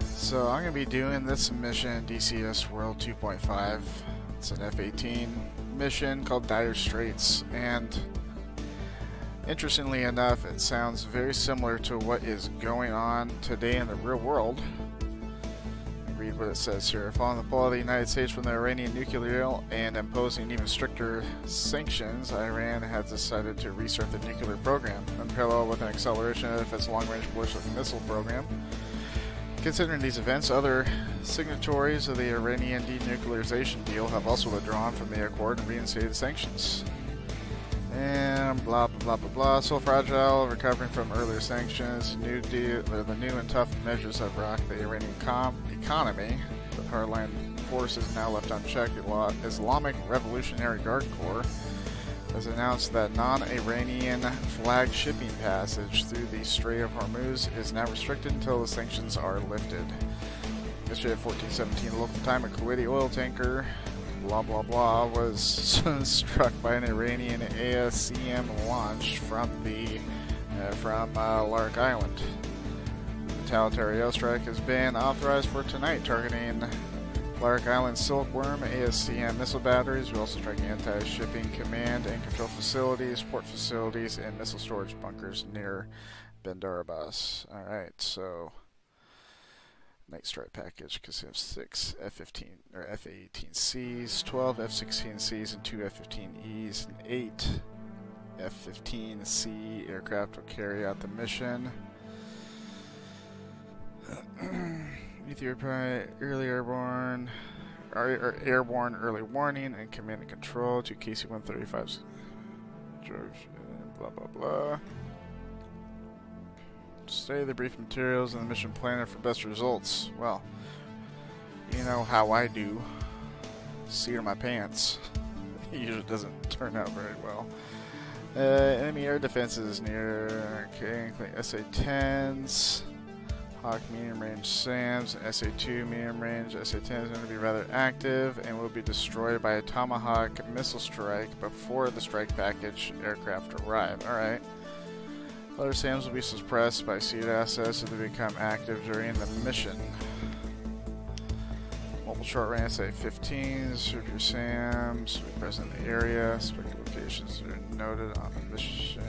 So I'm going to be doing this mission DCS World 2.5. It's an F-18 mission called Dire Straits and interestingly enough it sounds very similar to what is going on today in the real world what it says here. Following the pull of the United States from the Iranian nuclear deal and imposing even stricter sanctions, Iran has decided to restart the nuclear program, in parallel with an acceleration of its long-range ballistic missile program. Considering these events, other signatories of the Iranian denuclearization deal have also withdrawn from the accord and reinstated sanctions. And blah blah blah blah blah. So fragile, recovering from earlier sanctions. New deal, the new and tough measures have rocked the Iranian economy. The hardline forces now left unchecked. Islamic Revolutionary Guard Corps has announced that non-Iranian flag shipping passage through the Strait of Hormuz is now restricted until the sanctions are lifted. Yesterday at 1417 local time, a Kuwaiti oil tanker blah blah blah was struck by an Iranian ASCM launch from the uh, from uh, Lark Island. Retaliatory airstrike has been authorized for tonight, targeting Lark Island Silkworm ASCM missile batteries. We're also striking anti-shipping command and control facilities, port facilities, and missile storage bunkers near Bandar Abbas. All right, so. Night Strike package consists six F-15 or F-18Cs, 12 F-16Cs, and two F-15Es, and eight F-15C aircraft will carry out the mission. Ethiopia early airborne, airborne early warning and command and control to KC-135s. Blah blah blah. Study the brief materials and the mission planner for best results. Well, you know how I do. Seat of my pants. it usually doesn't turn out very well. Uh, enemy air defenses near okay, SA-10s, Hawk medium range SAMs, SA-2 medium range. SA-10 is going to be rather active and will be destroyed by a Tomahawk missile strike before the strike package aircraft arrive. Alright. Other SAMs will be suppressed by SEAD assets if they become active during the mission. Mobile short range SA-15s, serve your SAMs, be present in the area, specific locations are noted on the mission.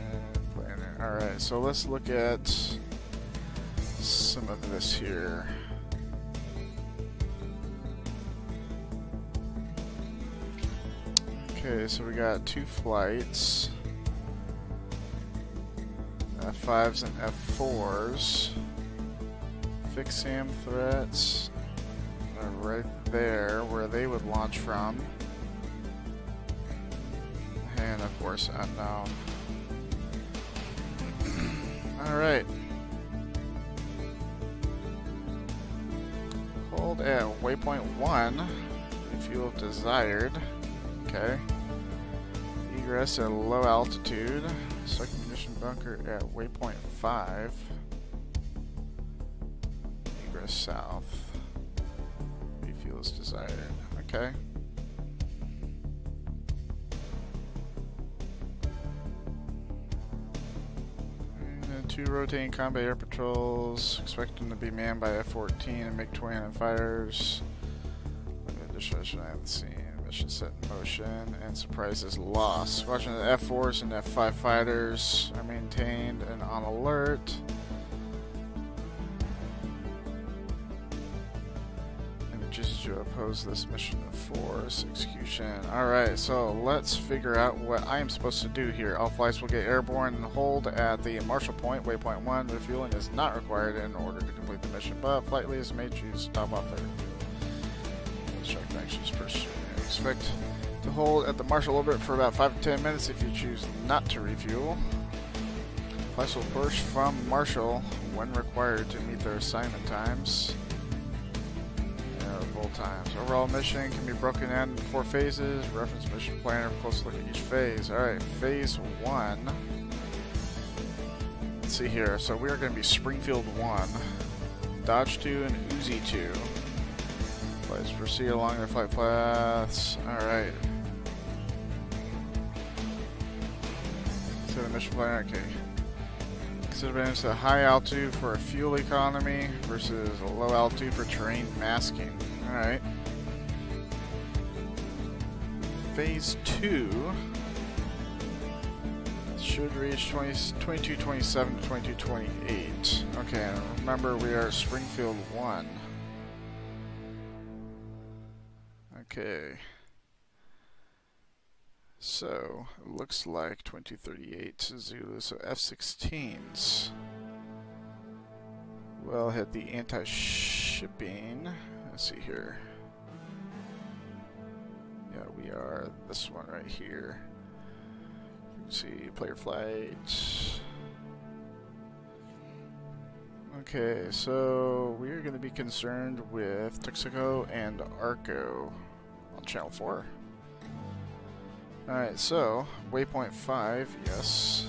Alright, so let's look at some of this here. Okay, so we got two flights. F5s and F4s. Fixed SAM threats are right there where they would launch from. And of course unknown. Alright. At waypoint 1 refuel desired. Okay. Egress at low altitude. Second bunker at waypoint 5. Egress south. Refuel is desired. Okay. Two rotating combat air patrols. Expect them to be manned by F-14 and MiG-29 and fighters. Destruction at the scene mission set in motion, and surprises lost. Watching the F-4s and F-5 fighters are maintained and on alert. Oppose this mission force execution. Alright, so let's figure out what I am supposed to do here. All flights will get airborne and hold at the Marshall Point, waypoint 1. Refueling is not required in order to complete the mission, but flight leaders may choose to stop off there. Expect to hold at the Marshall orbit for about 5 to 10 minutes if you choose not to refuel. Flights will push from Marshall when required to meet their assignment times. Full times. Overall mission can be broken down into four phases. Reference mission planner, close look at each phase. Alright, phase one. Let's see here. So we are going to be Springfield 1, Dodge 2, and Uzi 2. Let's proceed along their flight paths. Alright. So the mission plan, okay. Disadvantage to high altitude for a fuel economy versus a low altitude for terrain masking. Alright. Phase 2 should reach 20, 2227 to 2228. Okay, remember we are Springfield 1. Okay. So, it looks like 2238 Zulu, so F-16s will hit the anti-shipping. Let's see here. Yeah, we are this one right here. Let's see, player flight. Okay, so we're going to be concerned with Texaco and Arco on Channel 4. Alright, so, waypoint 5, yes.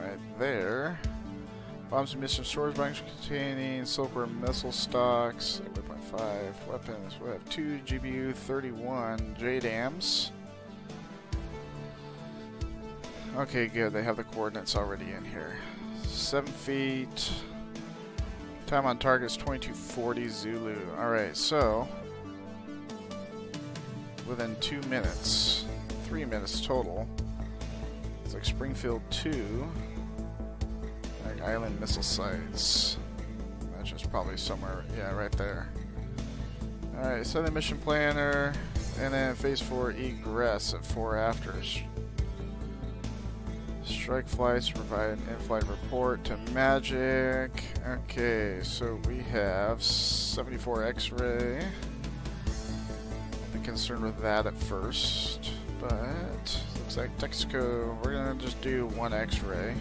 Right there. Bombs and mission storage bunks containing Silkworm missile stocks. Waypoint 5, weapons. We have two GBU 31 JDAMs. Okay, good. They have the coordinates already in here. 7 feet. Time on target is 2240 Zulu. Alright, so within two minutes. Three minutes total. It's like Springfield 2. Island missile sites. That's just probably somewhere, yeah, right there. Alright, so the mission planner, and then phase 4 egress at 4 afters. Strike flights provide an in-flight report to Magic. Okay, so we have 74 X-ray concerned with that at first, but looks like Texaco, we're gonna just do one x-ray.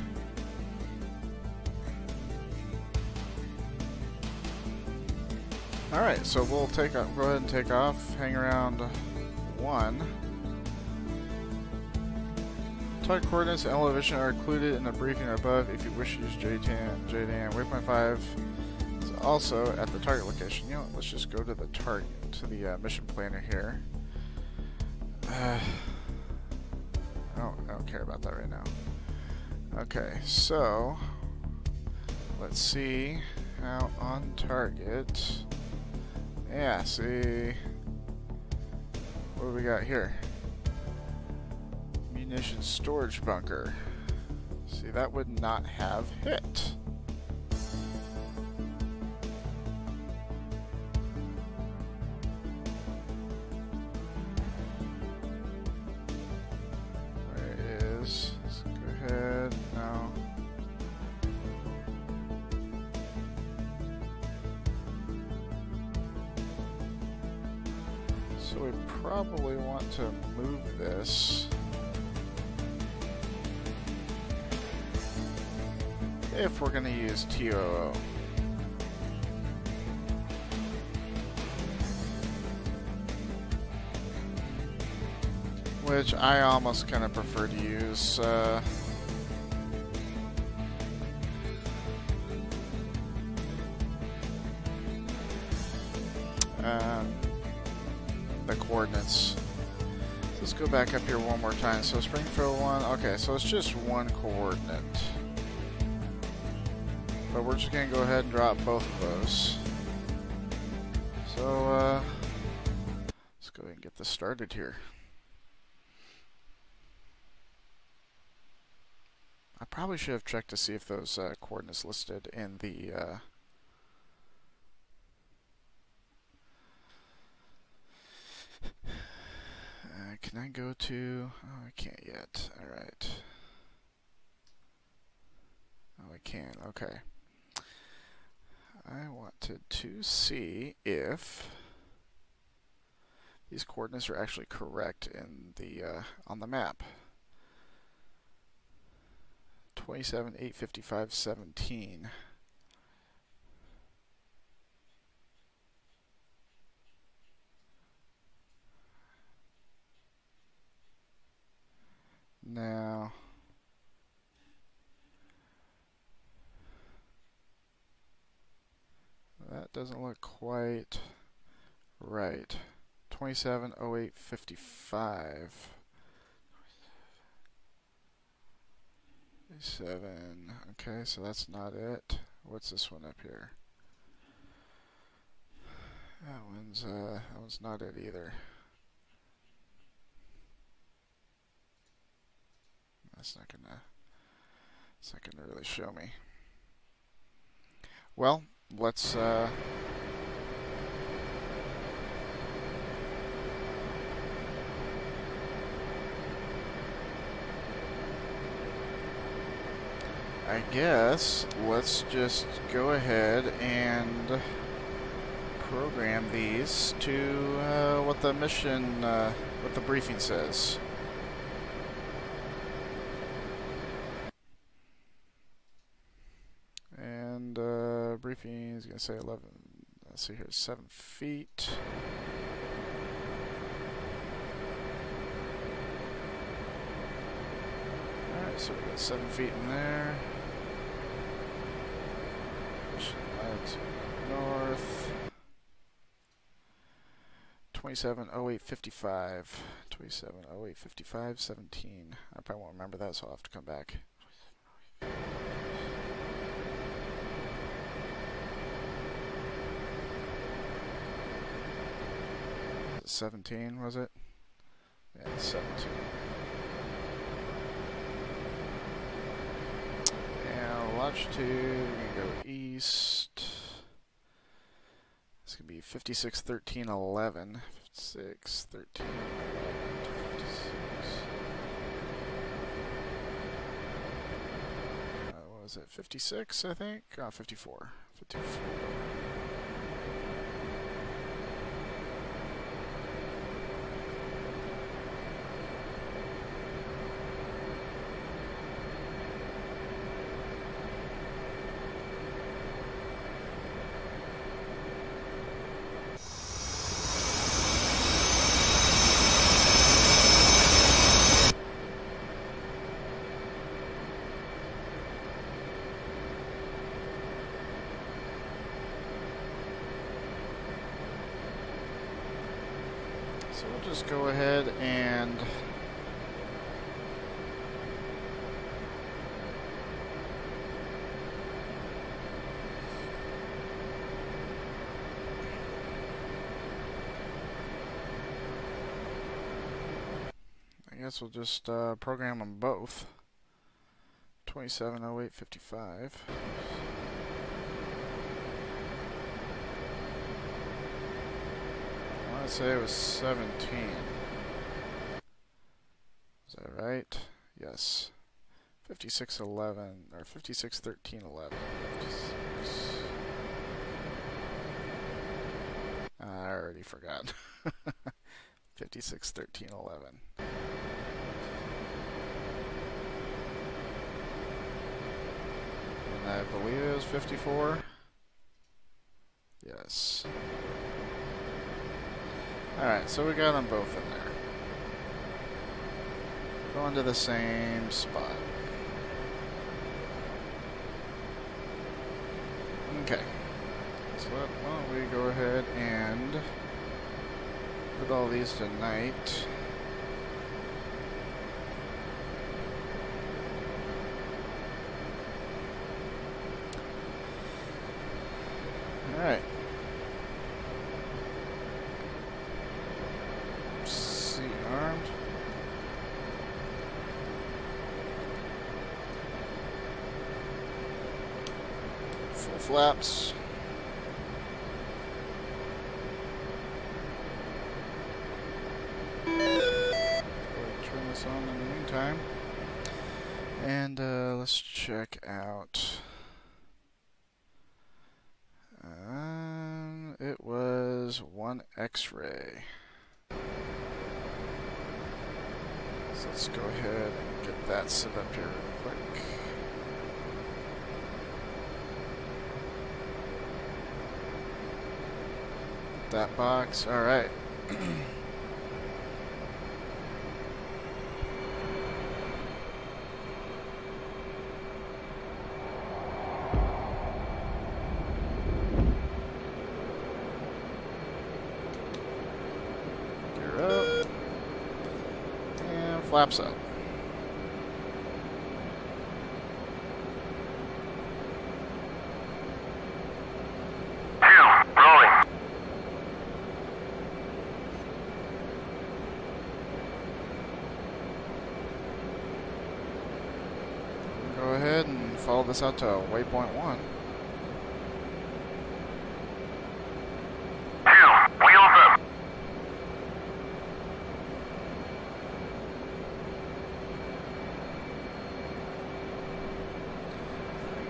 Alright, so we'll take go ahead and take off, hang around one. Target coordinates and elevation are included in the briefing above if you wish to use JDAM. JDAM waypoint 5 is also at the target location. You know, let's just go to the target to the uh, mission planner here. Uh, I, don't, I don't care about that right now. Okay, so let's see how on target. Yeah, see what do we got here? Munition storage bunker. See, that would not have hit. To move this. If we're going to use TOO. Which I almost kind of prefer to use. Uh, Let's go back up here one more time. So Springfield 1, okay, so it's just one coordinate. But we're just going to go ahead and drop both of those. So, uh, let's go ahead and get this started here. I probably should have checked to see if those uh, coordinates listed in the uh, Uh, can I go to... Oh, I can't yet. Alright. Oh, I can. Okay. I wanted to see if these coordinates are actually correct in the uh, on the map. 27, 855, 17. Now, that doesn't look quite right. 270855. Seven. Okay, so that's not it. What's this one up here? That one's uh, that one's not it either. That's not gonna. It's not gonna really show me. Well, let's. Uh, I guess let's just go ahead and program these to uh, what the mission, uh, what the briefing says. And uh, briefing is going to say 11, let's see here, 7 feet. Alright, so we got 7 feet in there. north. 270855. 270855 17. I probably won't remember that, so I'll have to come back. Seventeen was it? Yeah, seventeen. And longitude, we can go east. It's going to be 56, 13, 11. 56, 13, 11, 56. Uh, what was it? 56, I think? Oh, 54. 54. So we'll just go ahead and I guess we'll just uh, program them both. 270855. I want to say it was 17. Is that right? Yes. 5611, or 561311. I already forgot. 561311. And I believe it was 54. Yes. Alright, so we got them both in there. Going to the same spot. Okay. So why don't we go ahead and put all these to night. Alright. Seat armed. Full flaps. Turn this on in the meantime. And uh, let's check out. Um, it was one X-ray. So let's go ahead that set up here real quick. That box, all right. Flaps up. This out to waypoint 1. Two, wheels up.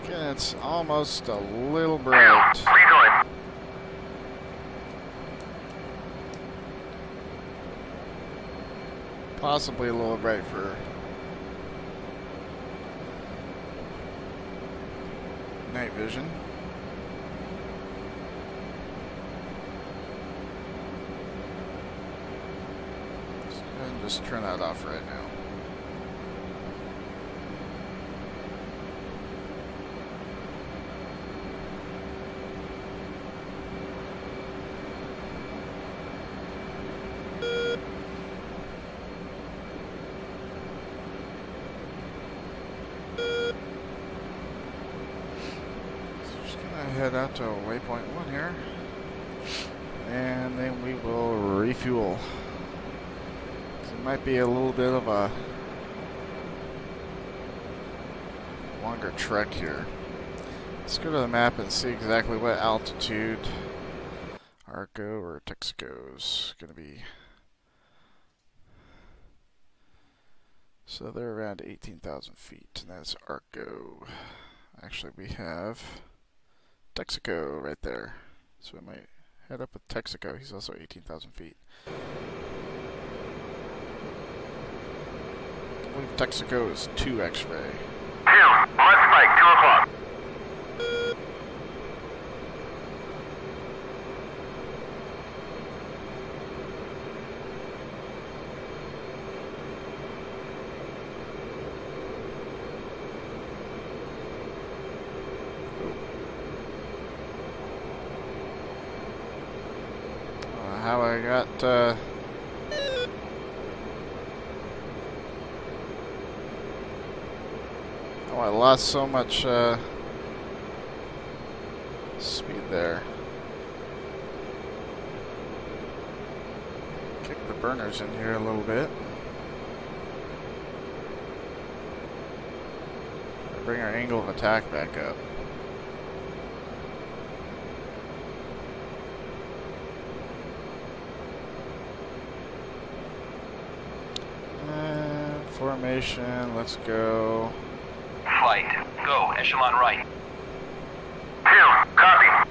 Again, it's almost a little bright. Possibly a little bright for vision. Let's just turn that off right now. So just gonna head out to waypoint one here, and then we will refuel. 'Cause It might be a little bit of a longer trek here. Let's go to the map and see exactly what altitude Arco or Texaco is gonna be. So they're around 18,000 feet, and that's Arco. Actually, we have Texaco right there. So we might head up with Texaco. He's also 18,000 feet. Believe Texaco is 2 X-ray. Two, let's spike, two o'clock. How I got uh, I lost so much uh, speed there. Kick the burners in here a little bit. Bring our angle of attack back up. Uh, formation, let's go. Flight. Go. Echelon right. Two, copy.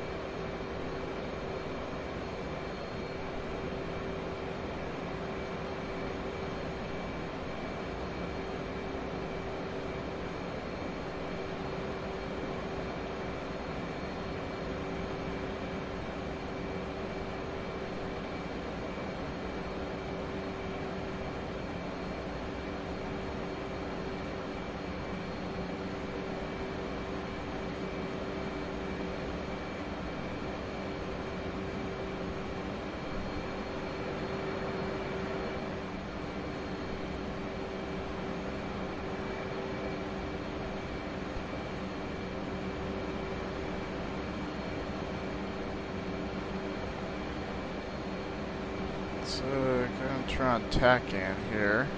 So, gonna try and tack in here.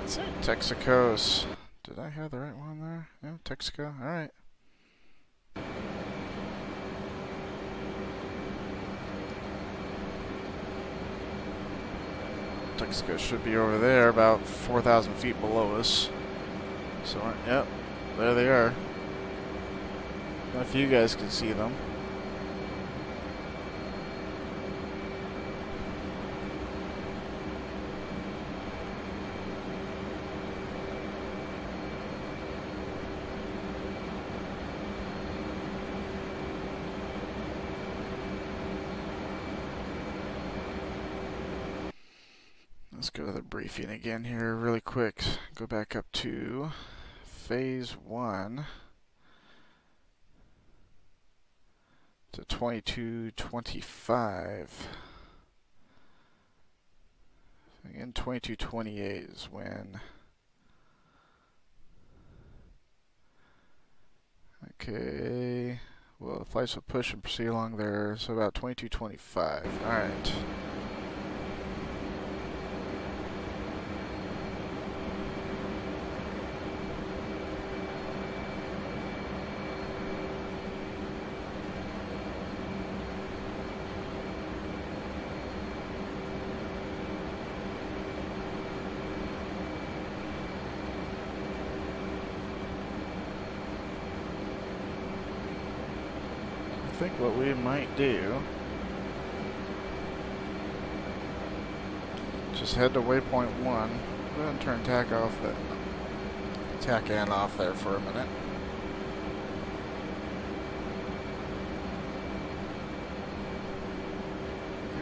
Let's Texaco's. Did I have the right one there? Yeah, Texaco. Alright. Texaco should be over there, about 4,000 feet below us. So, yep, there they are. Don't if you guys can see them. Let's go to the again here really quick. Go back up to phase one. to 2225. Again, 2228 is when. Okay. Well, the flights will push and proceed along there, so about 2225. Alright. think what we might do just head to waypoint one. And turn tack off that tack and off there for a minute.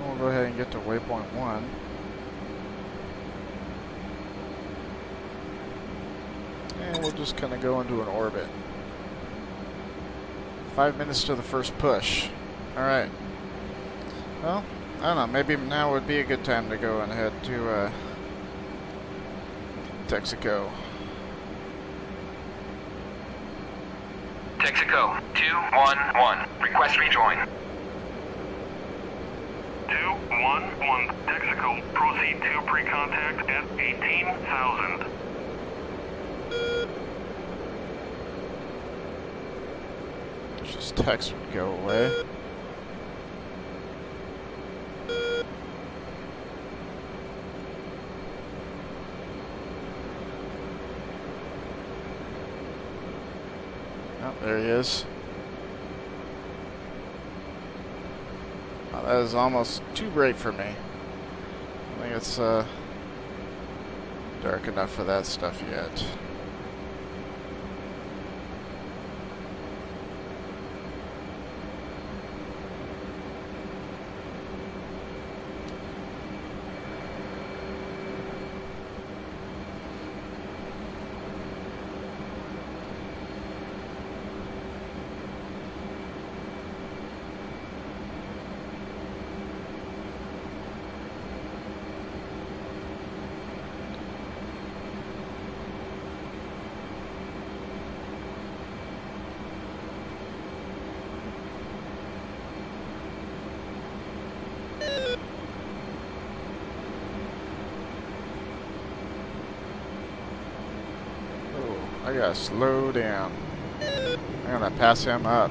We'll go ahead and get to waypoint one. And we'll just kind of go into an orbit. Five minutes to the first push. Alright. Well, I don't know, maybe now would be a good time to go and head to uh, Texaco. Texaco 211. Request rejoin. 211 Texaco. Proceed to pre-contact at 18,000. Just text would go away. There he is. Oh, that is almost too bright for me. I think it's uh, dark enough for that stuff yet. Oh, Slow down. I'm gonna pass him up.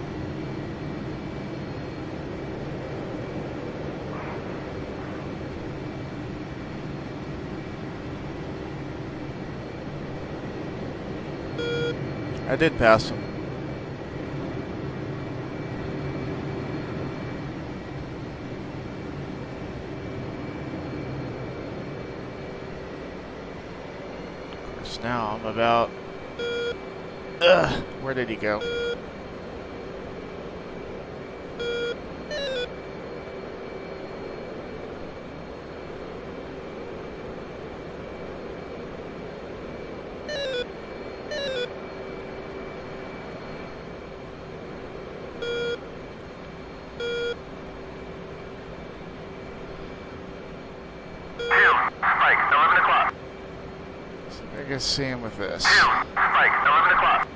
I did pass him. Now I'm about. Ugh, where did he go? Two. Spike. 11 o'clock. See I can see him with this. Two. Spike. 11 o'clock.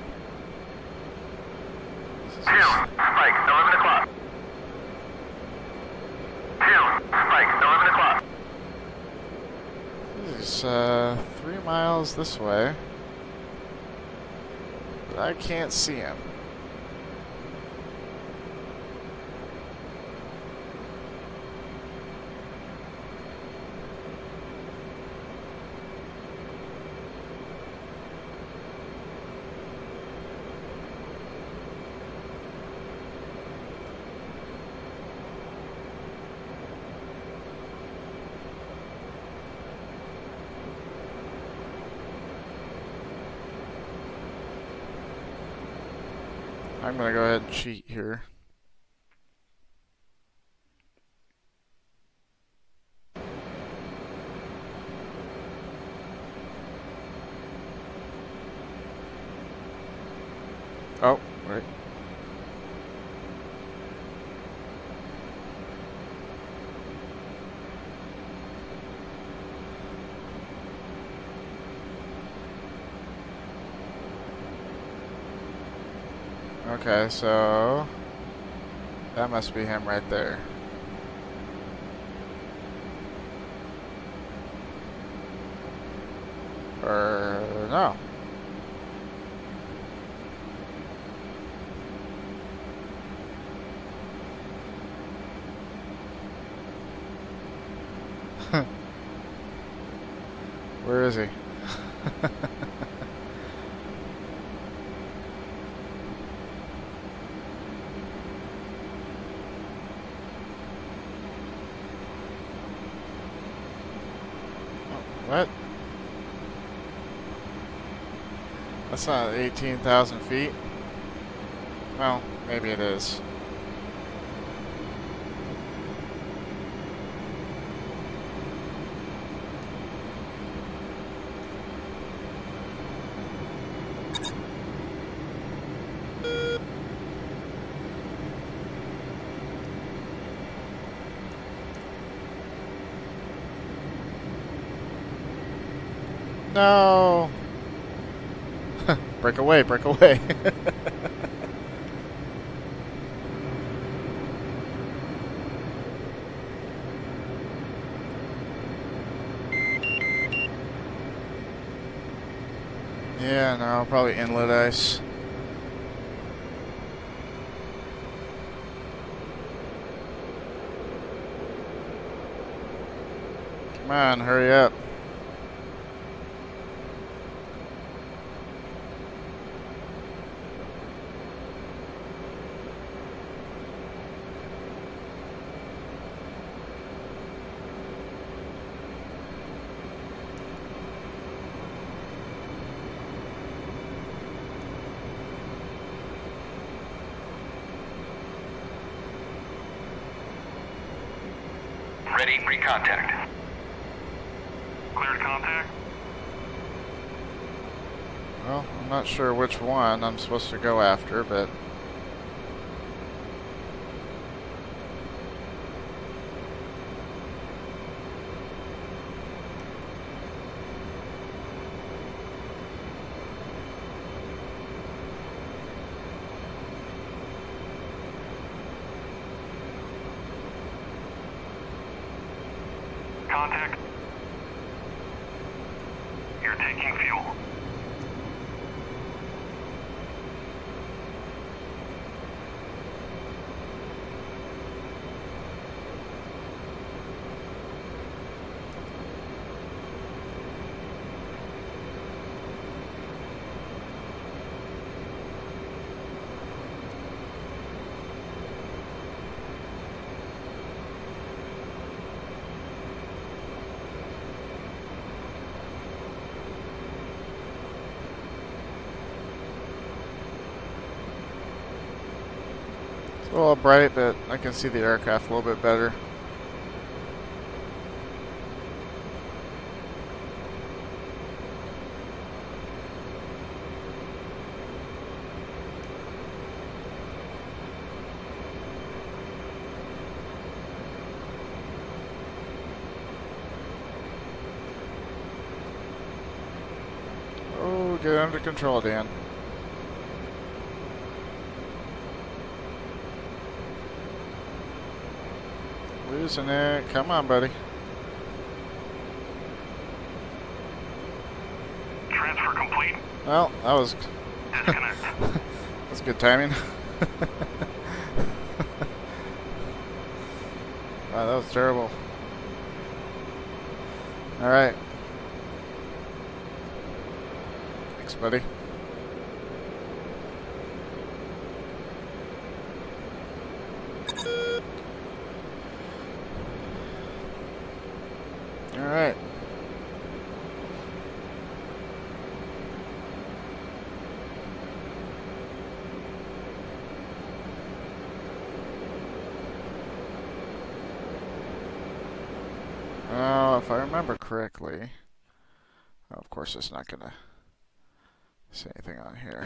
Two. Spike. 11 o'clock. Two. Spike. 11 o'clock. Uh, three miles this way. But I can't see him. Gonna go ahead and cheat here. Oh, wait. Okay, so that must be him right there. Or no. Where is he? That's not 18,000 feet. Well, maybe it is. No. Break away, break away. yeah, no, probably inlet ice. Come on, hurry up. Ready, pre-contact. Cleared contact. Well, I'm not sure which one I'm supposed to go after, but Contact. You're taking fuel. it's a little bright, but I can see the aircraft a little bit better. Oh, get under control, Dan. Losing it. Eh, come on, buddy. Transfer complete. Well, that was Disconnect. that's good timing. wow, that was terrible. All right. Thanks, buddy. All right. Oh, if I remember correctly. Of course, it's not gonna say anything on here.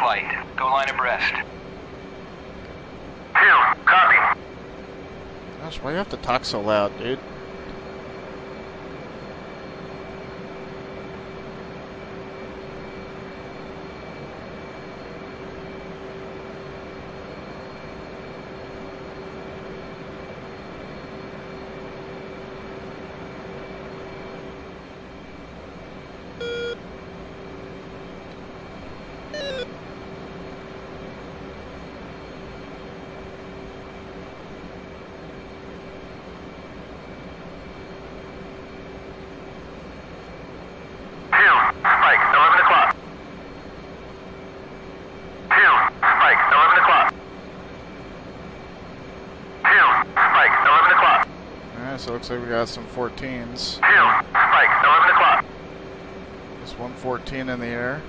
Flight. Go line abreast. Two. Copy. Gosh, why do you have to talk so loud, dude? so it looks like we got some 14s. Two, spike, 11 o'clock. There's 114 in the air.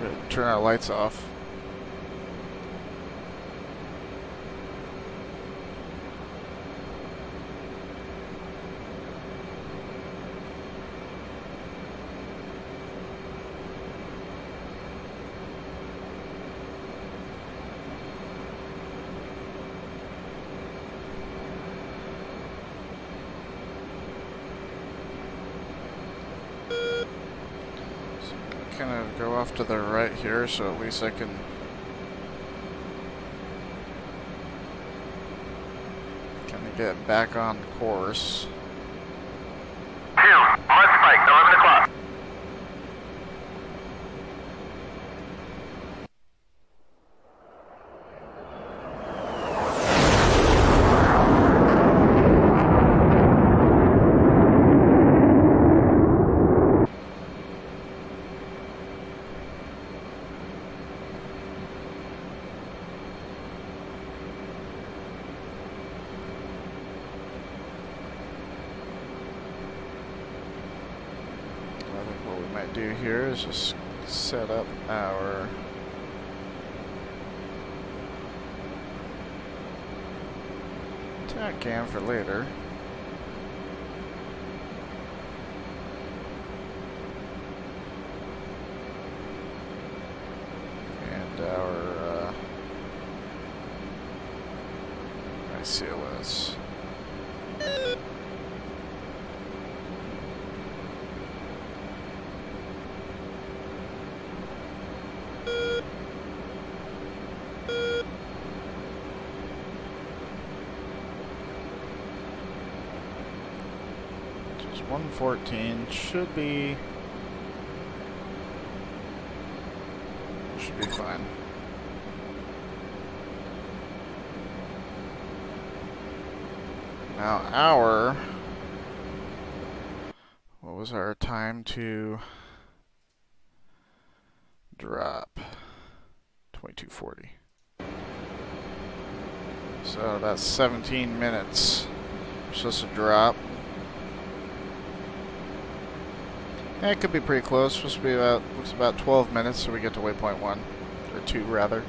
Good. Turn our lights off. So kind of go off to the right here, so at least I can. Kind of get back on course. Two, mud spike, 11 o'clock. I think what we might do here is just set up our. TACAN for later. 14 should be should be fine. Now our what was our time to drop 2240. So that's 17 minutes. Just a drop. Yeah, it could be pretty close. Supposed to be about looks about 12 minutes, so we get to waypoint one or two rather.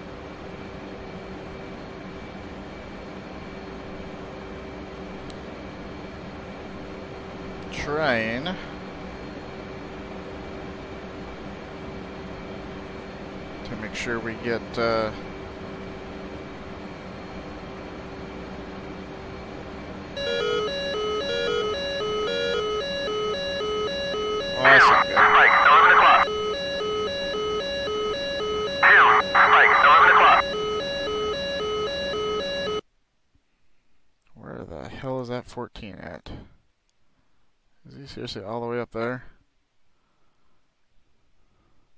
Train. To make sure we get uh, Well, that's Two, not good. spike, 11 o'clock. Two, spike, 11 o'clock. Where the hell is that 14 at? Is he seriously all the way up there?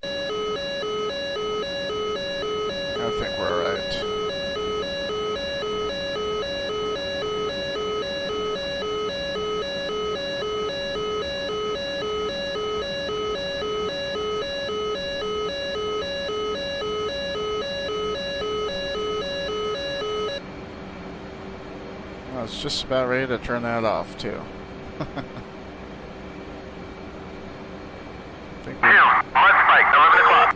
I think we're alright. I was just about ready to turn that off too. I think Two, we, mud spike, 11 o'clock.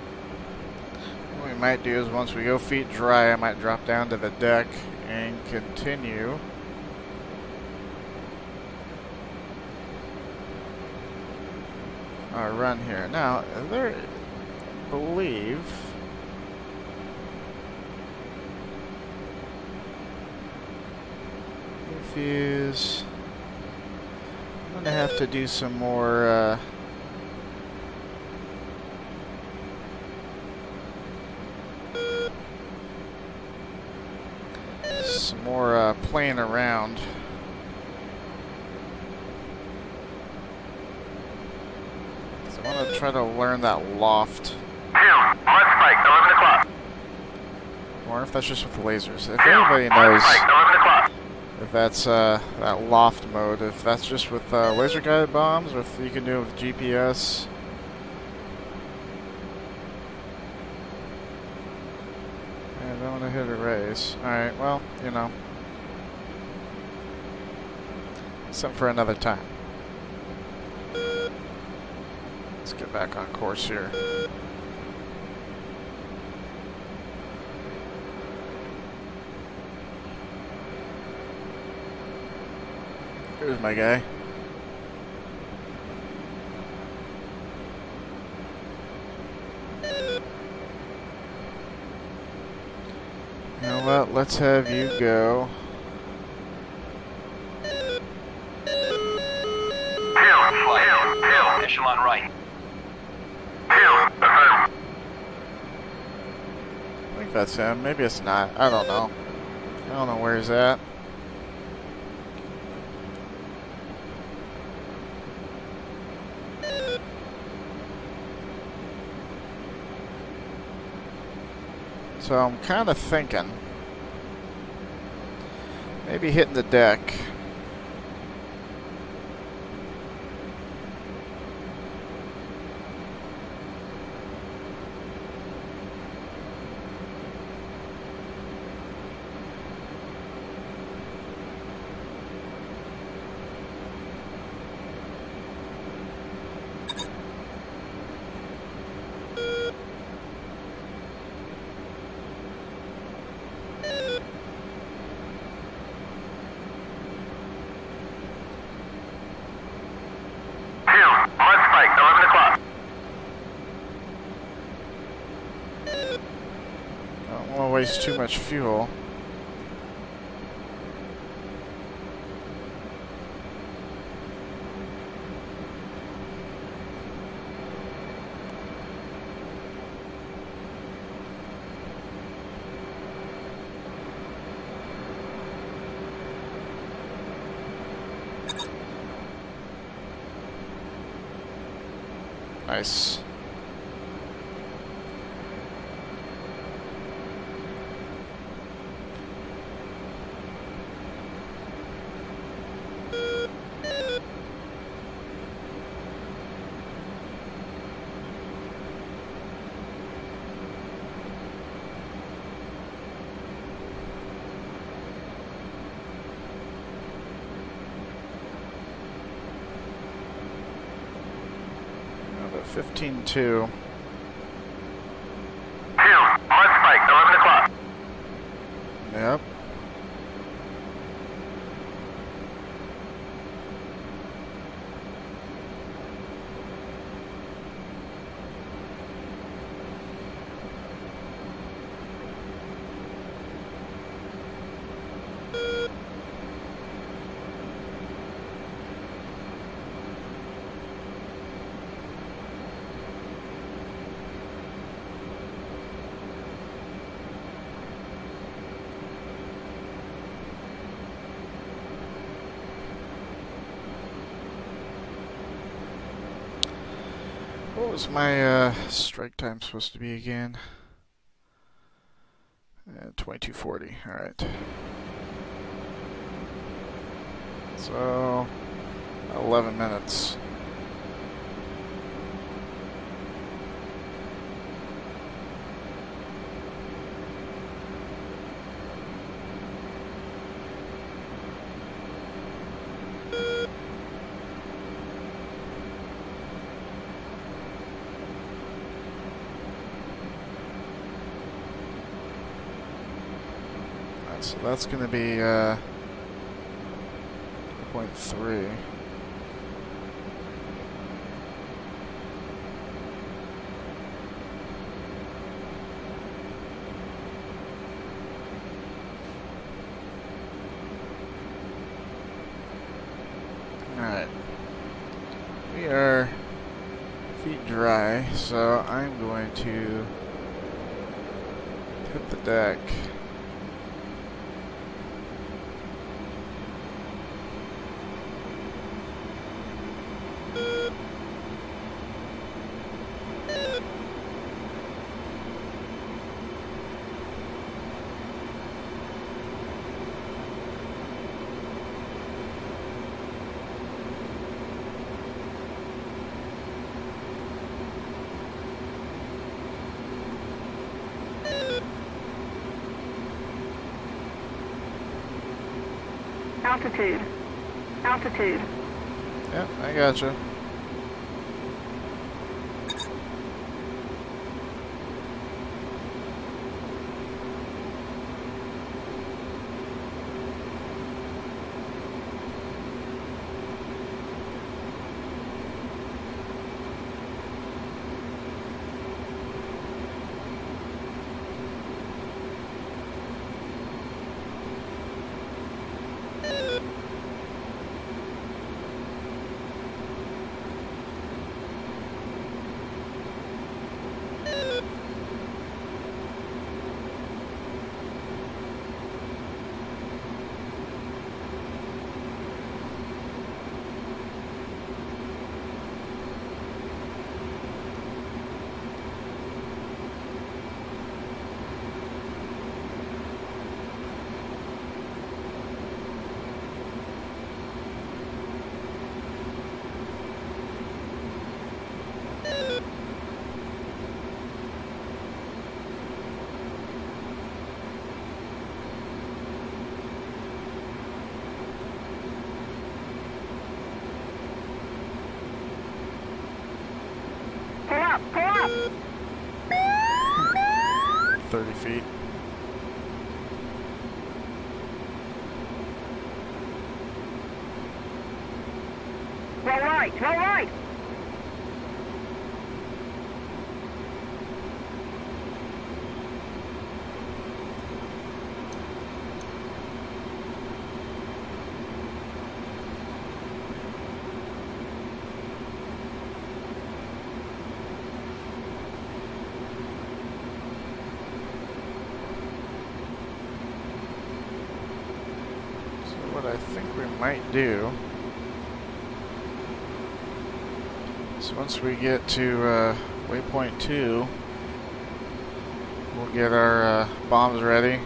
what we might do is once we go feet dry, I might drop down to the deck and continue. Our run here. Now, there, I believe. Refuse. I'm gonna have to do some more. Uh, some more uh, playing around. So I want to try to learn that loft. I wonder if that's just with lasers. If anybody knows if that's uh, that loft mode, if that's just with uh, laser guided bombs, or if you can do it with GPS. Hit a race. Alright, well, you know. Something for another time. Let's get back on course here. Here's my guy. You know what? Let's have you go. Echelon right. I think that's him. Maybe it's not. I don't know. I don't know where he's at. So I'm kind of thinking maybe hitting the deck. Two, mud spike, 11 o'clock. I don't want to waste too much fuel. Nice. About 15-2. Two, mud spike, 11 o'clock. Yep. What was my uh, strike time supposed to be again? Uh, 2240. All right. So, 11 minutes. Alright, so that's going to be uh, 0.3. Alright. We are feet dry, so I'm going to hit the deck. Altitude. Altitude. Yeah, I gotcha. Up, pull up. 30 feet. Roll right, roll right. So what I think we might do is once we get to uh, waypoint two, we'll get our uh, bombs ready.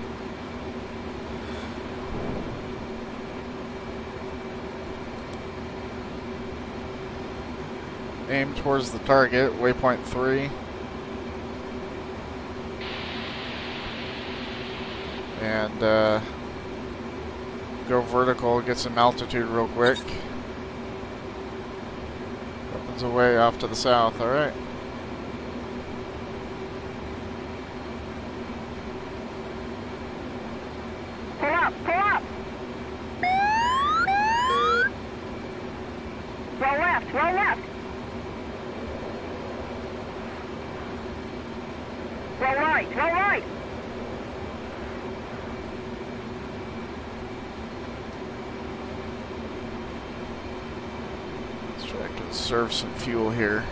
Aim towards the target, waypoint three. And uh, go vertical, get some altitude real quick. Weapons away off to the south, alright. Pull up, pull up. Roll left, roll left. Roll right, roll right. Let's try to conserve some fuel here.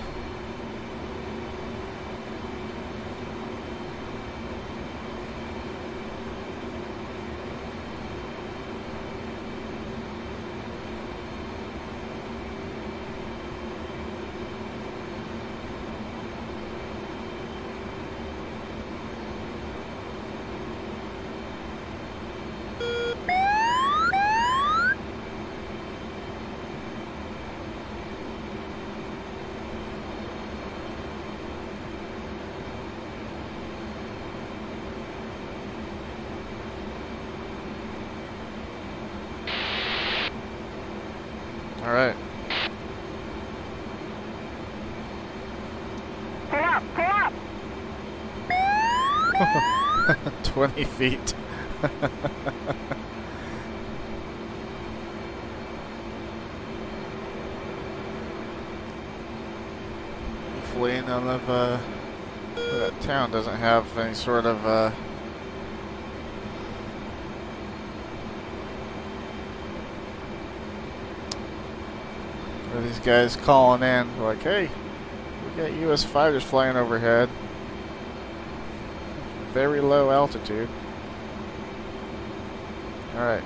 Alright. Pull up, pull up. 20 feet. Hopefully none of uh, that town doesn't have any sort of uh, these guys calling in like, hey, we got U.S. fighters flying overhead. Very low altitude. Alright.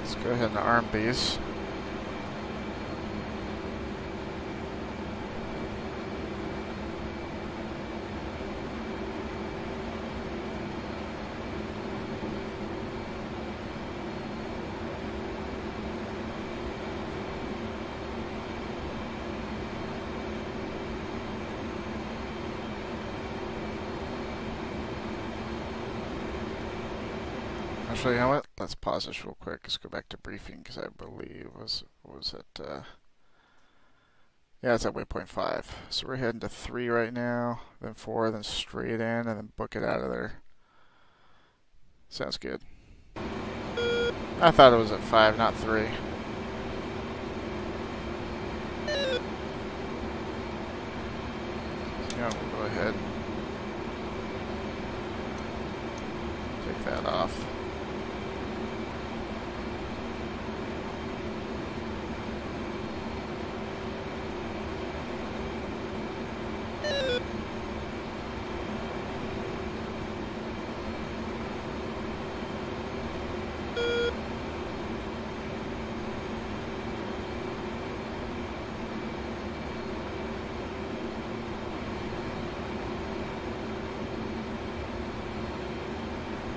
Let's go ahead and arm these. Actually, you know what? Let's pause this real quick. Let's go back to briefing because I believe was was it. Uh, yeah, it's at waypoint five. So we're heading to three right now, then four, then straight in, and then book it out of there. Sounds good. I thought it was at five, not three. Yeah, we'll go ahead. Take that off.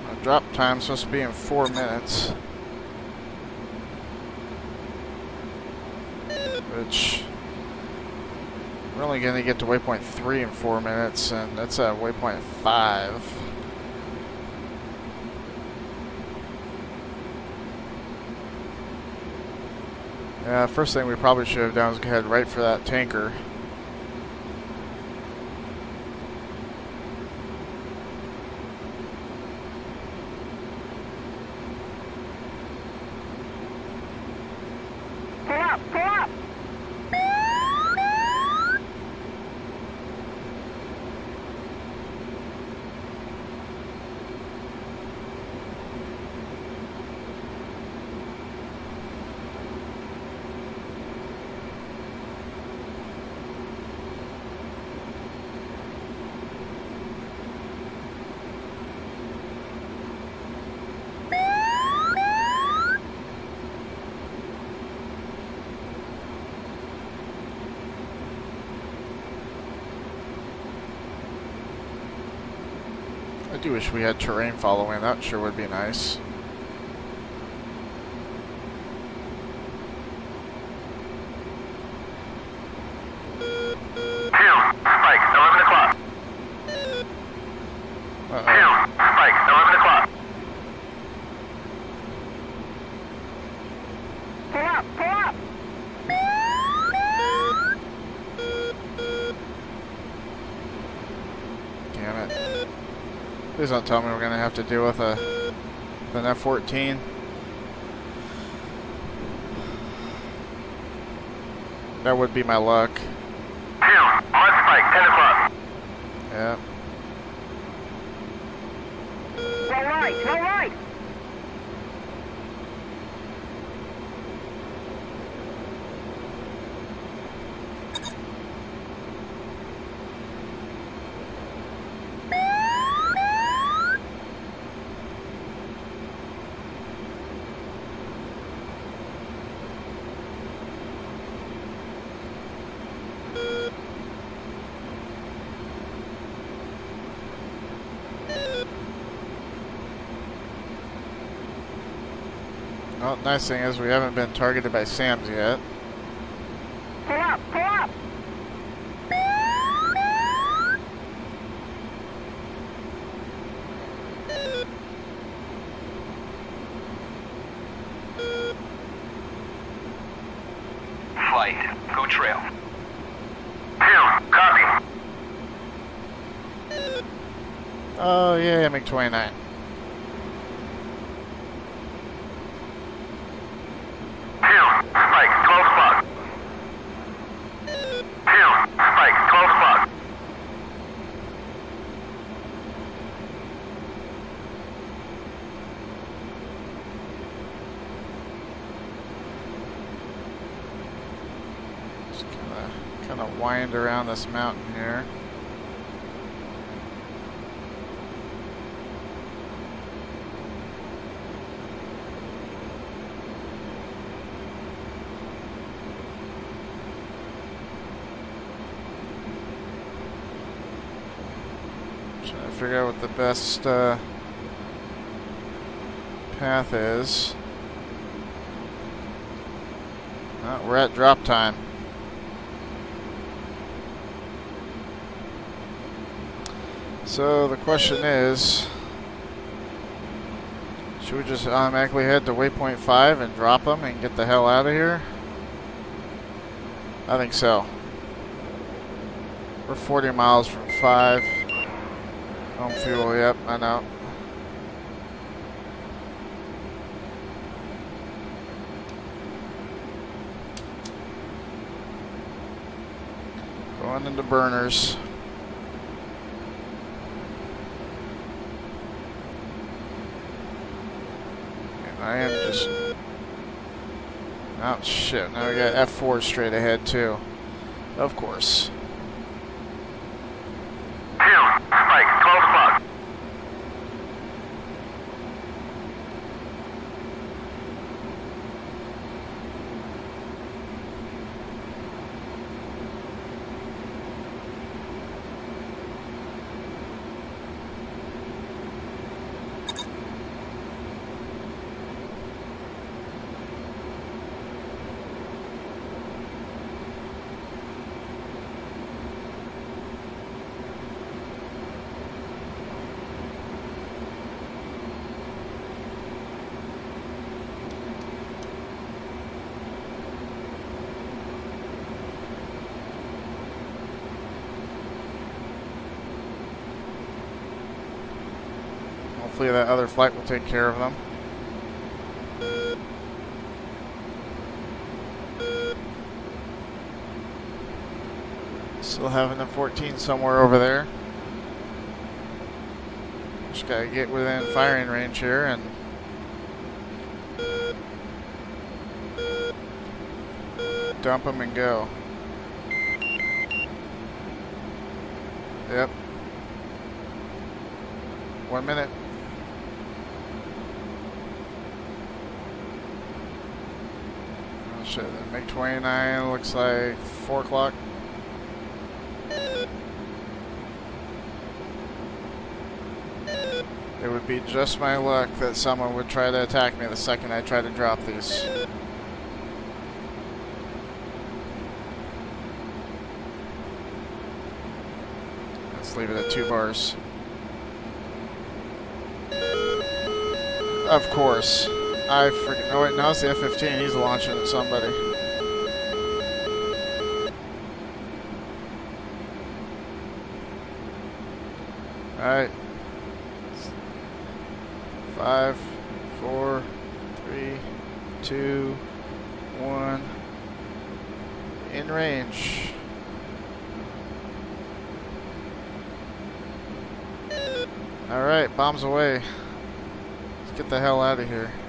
Our drop time's supposed to be in four minutes. Which we're only gonna get to waypoint three in four minutes, and that's at waypoint five. Yeah, first thing we probably should have done is head right for that tanker. Pull up, pull up. I do wish we had terrain following. That sure would be nice. Two, spike, 11 o'clock. Two, Uh-oh. spike, 11 o'clock. Pull up, pull up. Damn it. Please don't tell me we're gonna have to deal with a with an F-14. That would be my luck. Two, mud spike, 10 o'clock. Yeah. Roll right, roll right. Well, nice thing is we haven't been targeted by SAMs yet. Pull up, pull up. Flight. Go trail. Two, copy. Oh yeah, MiG-29. Two, spike, 12 o'clock. Two, spike, 12 o'clock. Just kind of wind around this mountain here. Trying to figure out what the best uh, path is. Uh, we're at drop time. So the question is, Should we just automatically head to waypoint 5 and drop them and get the hell out of here? I think so. We're 40 miles from 5. Home fuel, yep, I know. Going into burners. And I am just... Oh shit, now we got F4 straight ahead too. Of course. Two, spike, 12 o'clock. Hopefully that other flight will take care of them. Still having the 14 somewhere over there. Just gotta get within firing range here and dump them and go. Yep. One minute. Oh MiG 29 looks like 4 o'clock. It would be just my luck that someone would try to attack me the second I try to drop these. Let's leave it at two bars. Of course. I freaking. No, oh, wait, now it's the F 15. He's launching at somebody. Alright. Five, four, three, two, one. In range. Alright, bombs away. Let's get the hell out of here.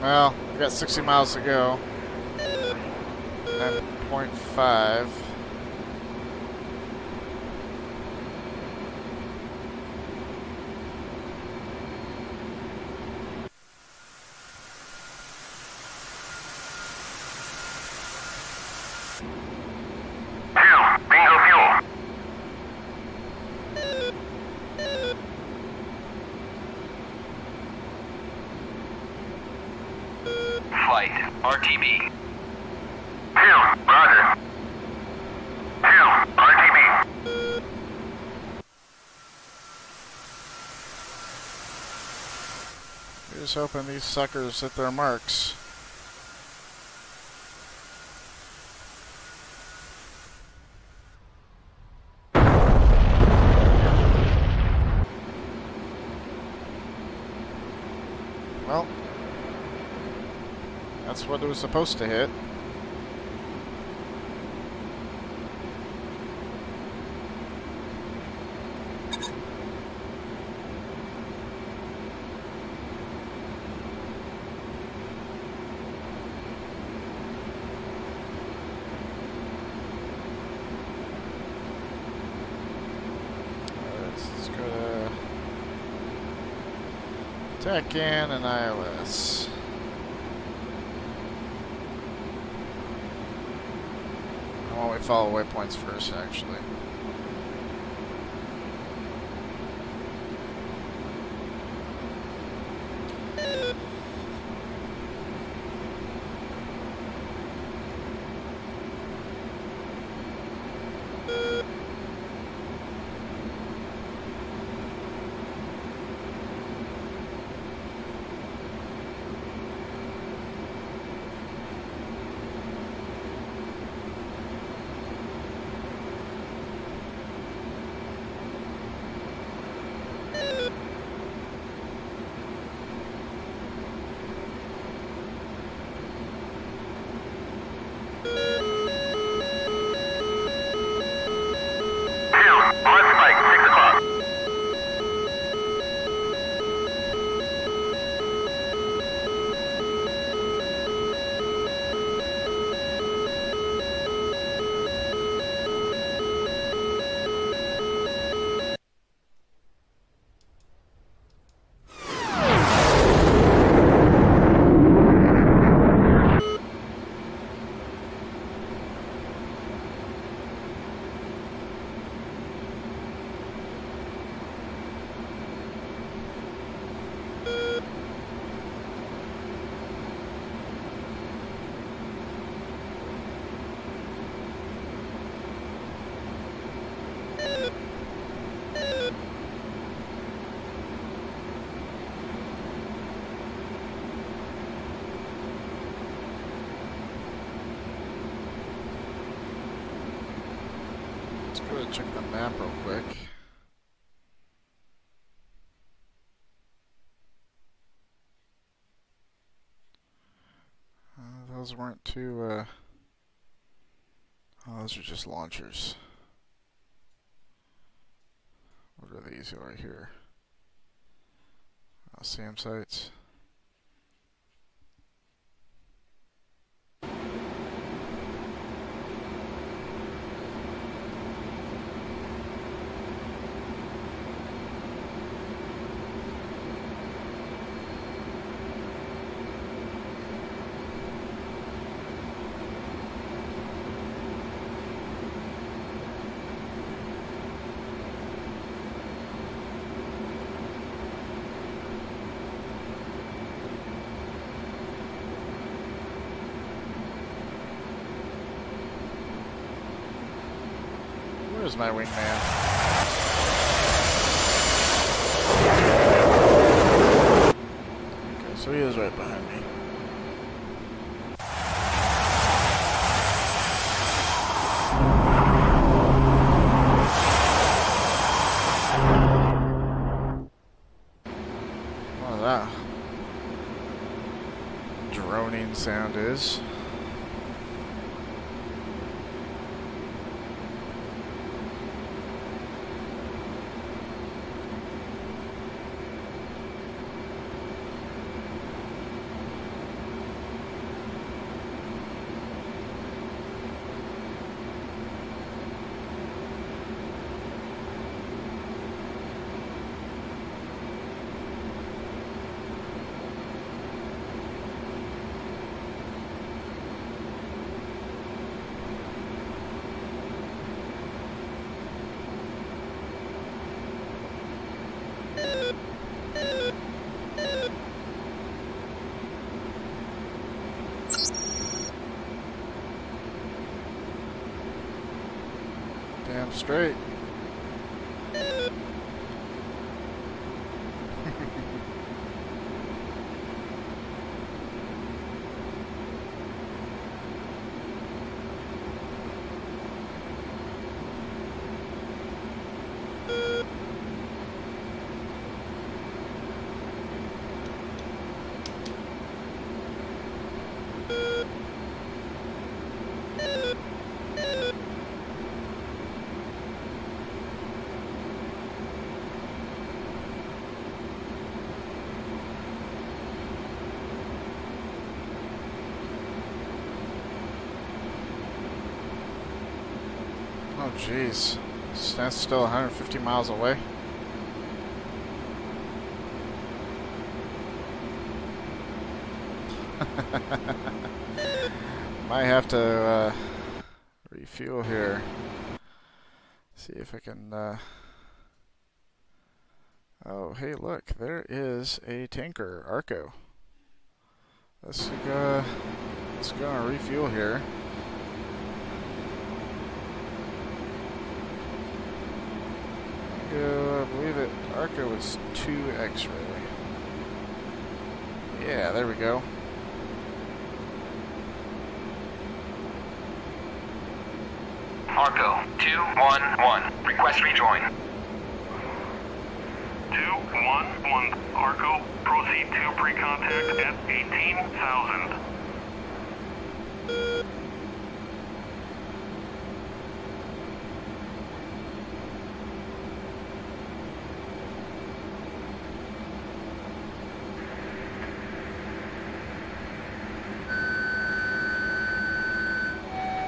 Well, I got 60 miles to go. And 0.5. hoping these suckers hit their marks. Well, that's what it was supposed to hit. TACAN and ILS. Why don't we follow waypoints first, actually? Two, on spike, 6 o'clock. Let's go and check the map real quick. Uh, those weren't too, uh... Oh, those are just launchers. What are these right here? Oh, SAM sites. Where's my wingman? Okay, so he is right behind me. What that droning sound is. Straight. Oh jeez. That's still 150 miles away. Might have to uh, refuel here. See if I can. Uh... Oh, hey, look, there is a tanker, Arco. Let's go. Let's go and refuel here. Go, I believe it. Arco was two X-ray. Yeah, there we go. Arco 211. Request rejoin. 211 Arco, proceed to pre-contact at 18,000.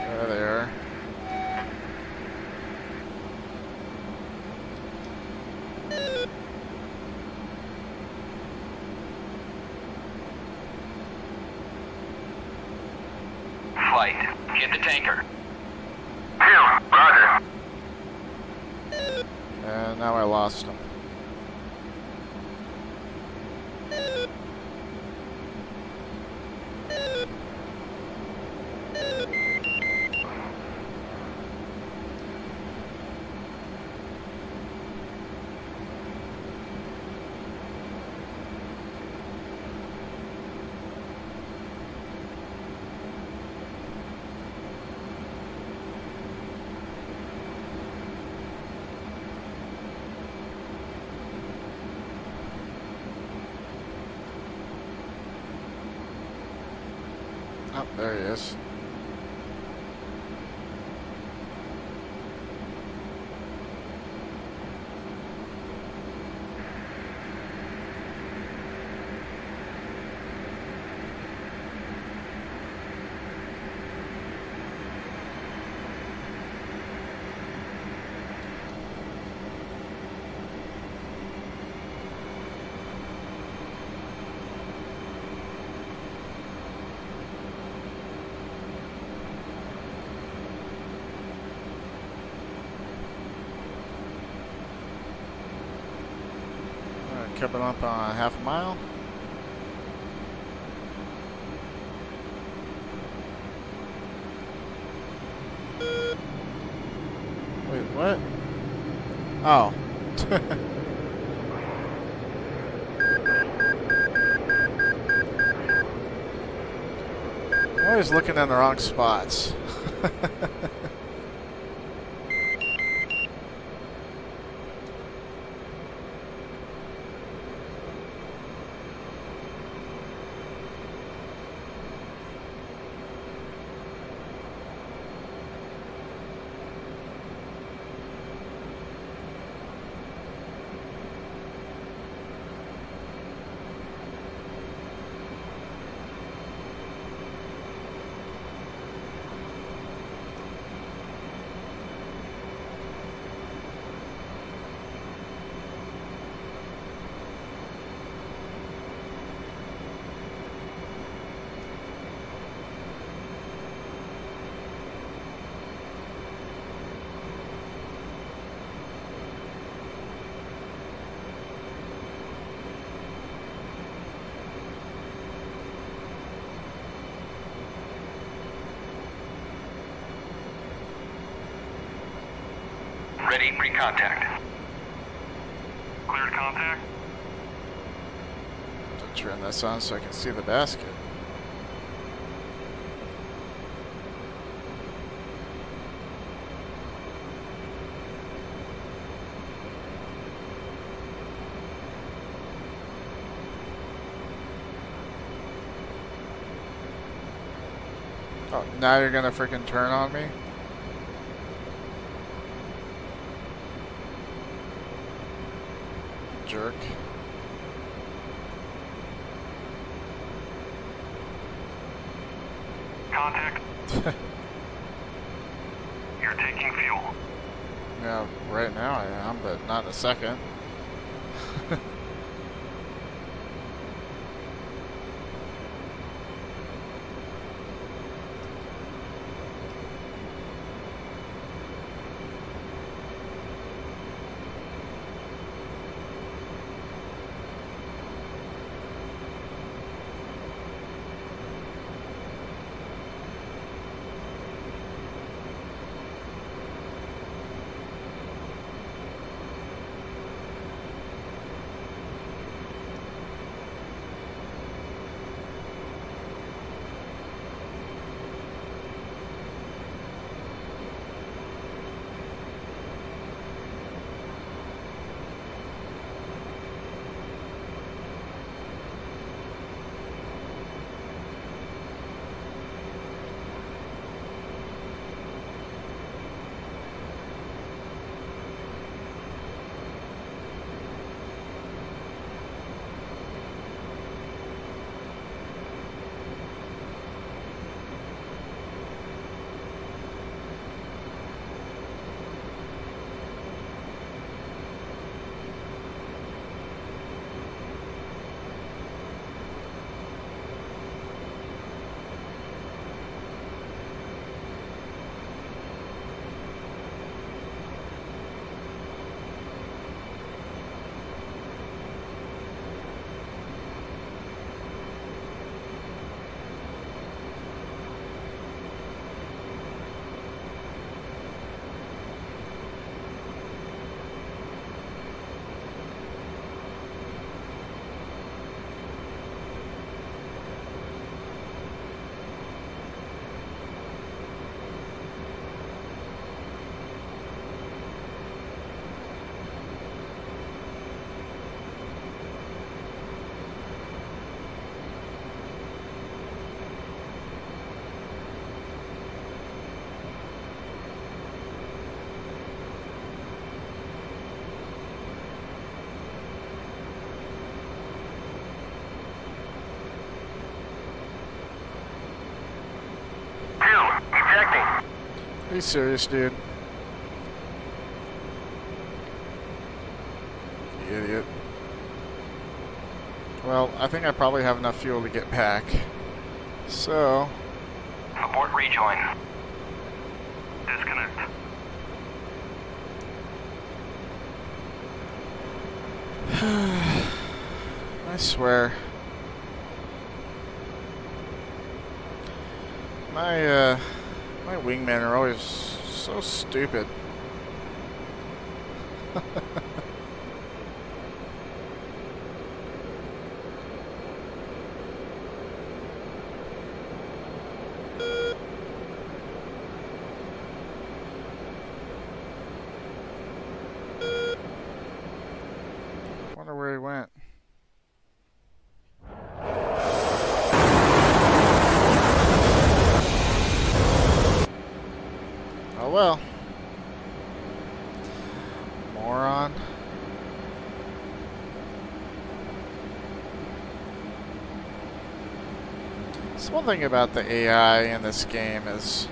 There they are. Flight. Get the tanker. Two, roger. And now I lost them. Oh, there he is. Uh, coming up on half a mile. Wait, what? Oh. I'm always looking in the wrong spots. Ready pre-contact. Cleared contact. This on so I can see the basket. Oh, now you're gonna freaking turn on me? Jerk. Contact. You're taking fuel. Yeah, right now I am, but not a second. You serious, dude? You idiot. Well, I think I probably have enough fuel to get back. So, Abort rejoin. Disconnect. I swear. My, uh, my wingmen are always so stupid. Wonder where he went. Oh well. Moron. Thing about the AI in this game is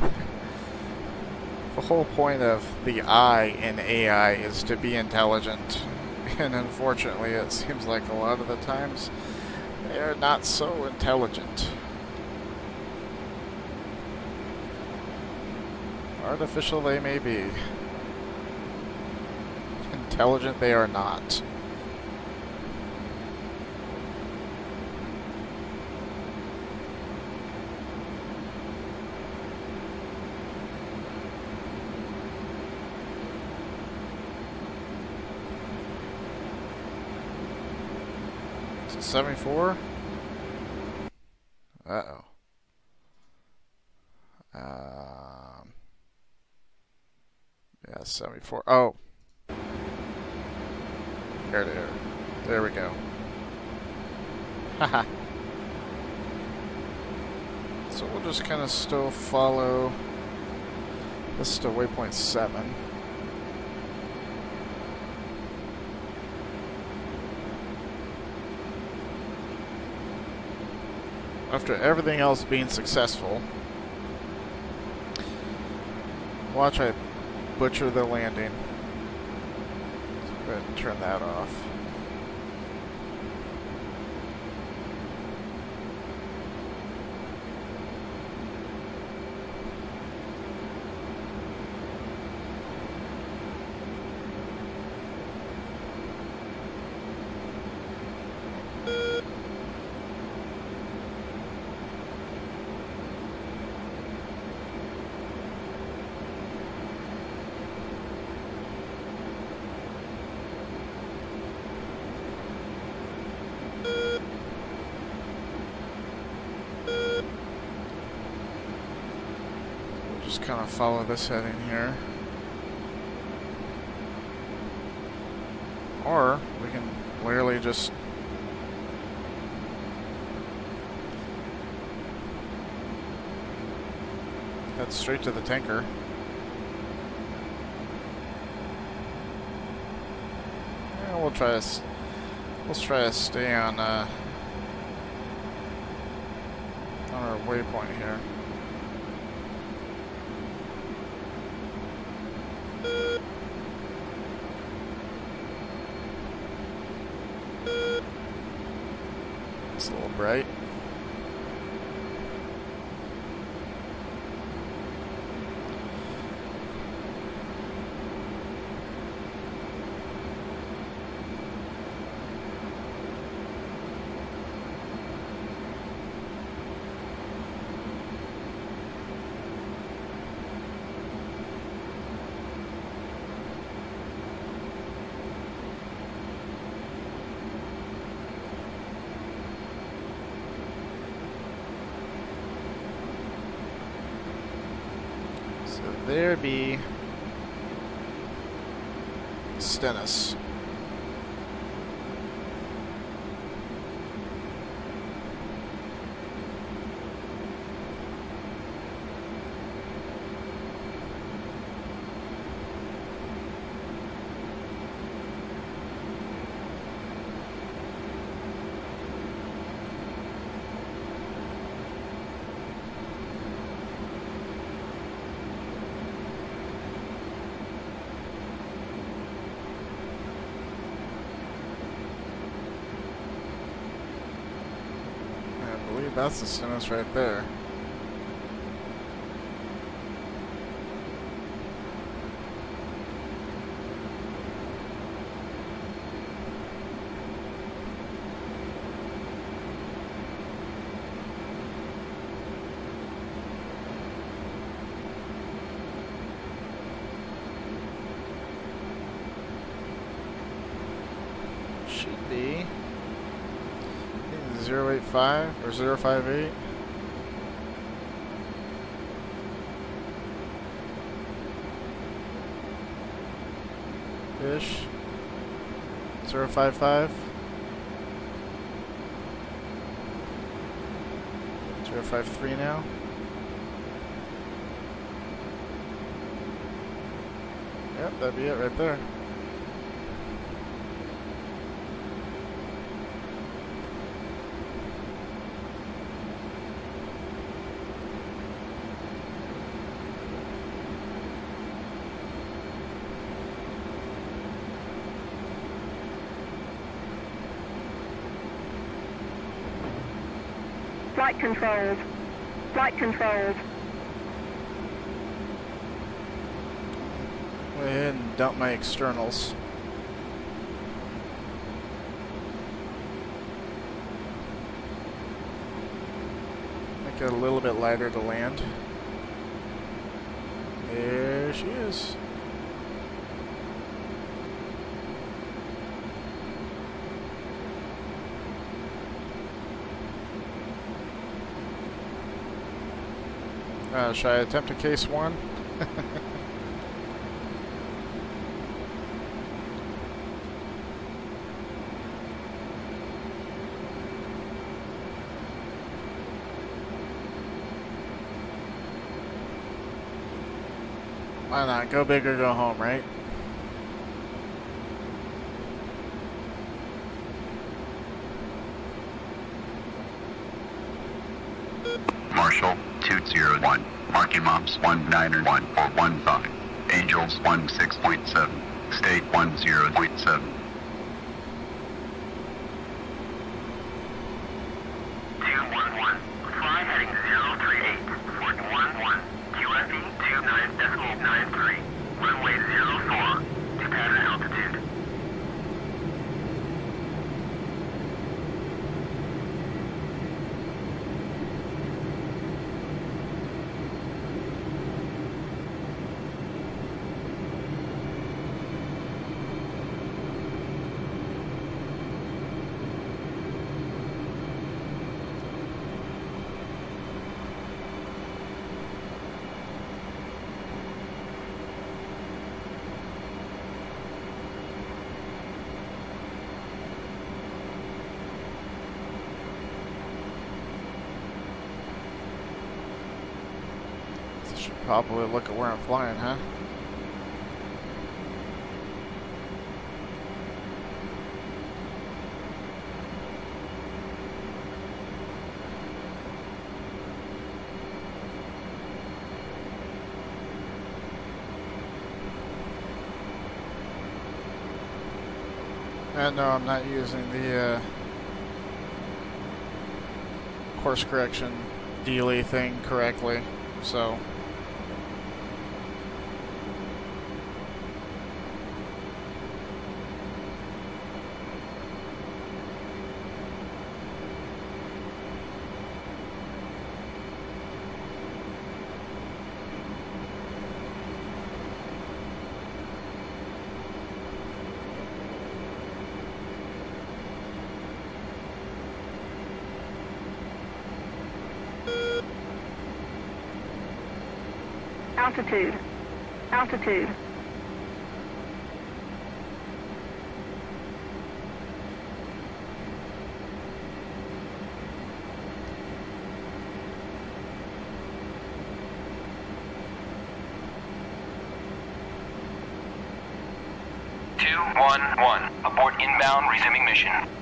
the whole point of the I in AI is to be intelligent. And unfortunately, it seems like a lot of the times they are not so intelligent. Artificial they may be. Intelligent they are not. Is it 74? Uh-oh. Um, yeah, 74. Oh. There, there. There we go. Haha. so we'll just kind of still follow this is to waypoint 7. After everything else being successful, watch I butcher the landing. Go ahead and turn that off. Just kind of follow this heading here. Or we can literally just head straight to the tanker. Yeah, we'll try to let's try to stay on uh, on our waypoint here. It's abraço. That's the Stennis right there. Should be. I think it's 085 or 058. Ish. 055. 053 now. Yep, that'd be it right there. Flight controls. Flight controls. Go ahead and dump my externals. Make it a little bit lighter to land. There she is. Uh, should I attempt a case one? Why not? Go big or go home, right? Marshall 201. Marking Moms 191 or 15. Angels 16.7. State 10.7. Two one one. Fly heading zero three eight. Fort one one. QFE two nine decimal nine three. Runway zero four. To pattern altitude. Should probably look at where I'm flying, huh? And no, I'm not using the uh, course correction dealy thing correctly, so. Altitude. Altitude. Two one one. Abort inbound. Resuming mission.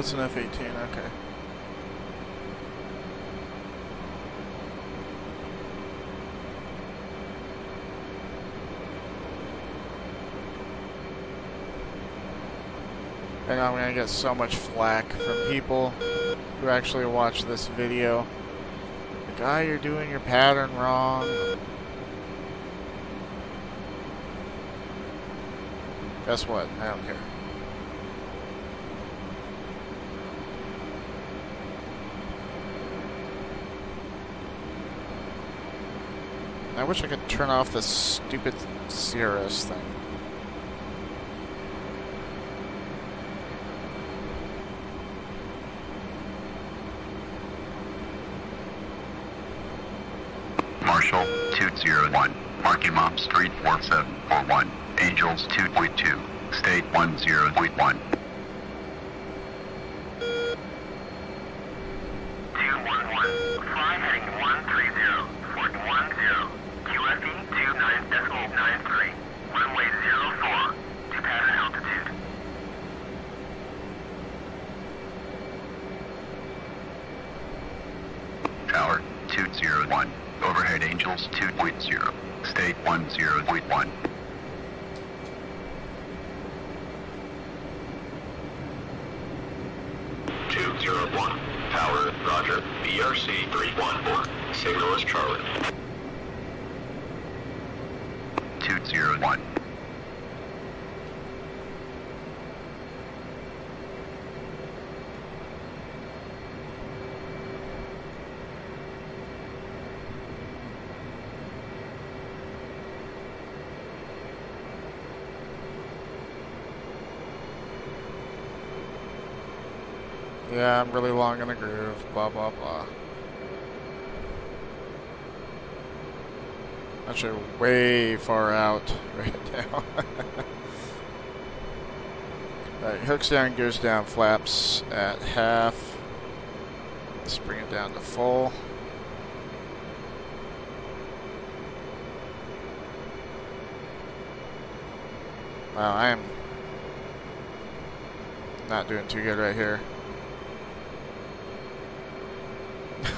It's an F-18, okay. And I'm gonna get so much flack from people who actually watch this video. The guy, you're doing your pattern wrong. Guess what? I don't care. I wish I could turn off this stupid Cirrus thing. Marshall 201, Marky Mom Street 4741, Angels 2.2, State 10.1. Two one one. Fly heading one three zero. Fort one zero. QFE two nine decimal nine three. Runway zero four. To pattern altitude. Tower 201, Overhead Angels 2.0, State 10.1. Two zero one. Tower Roger. BRC three one four. Signal is Charlie. 201. Yeah, Really long in the groove, blah blah blah. Actually, way far out right now. Alright, hooks down, goes down, flaps at half. Let's bring it down to full. Wow, I am not doing too good right here.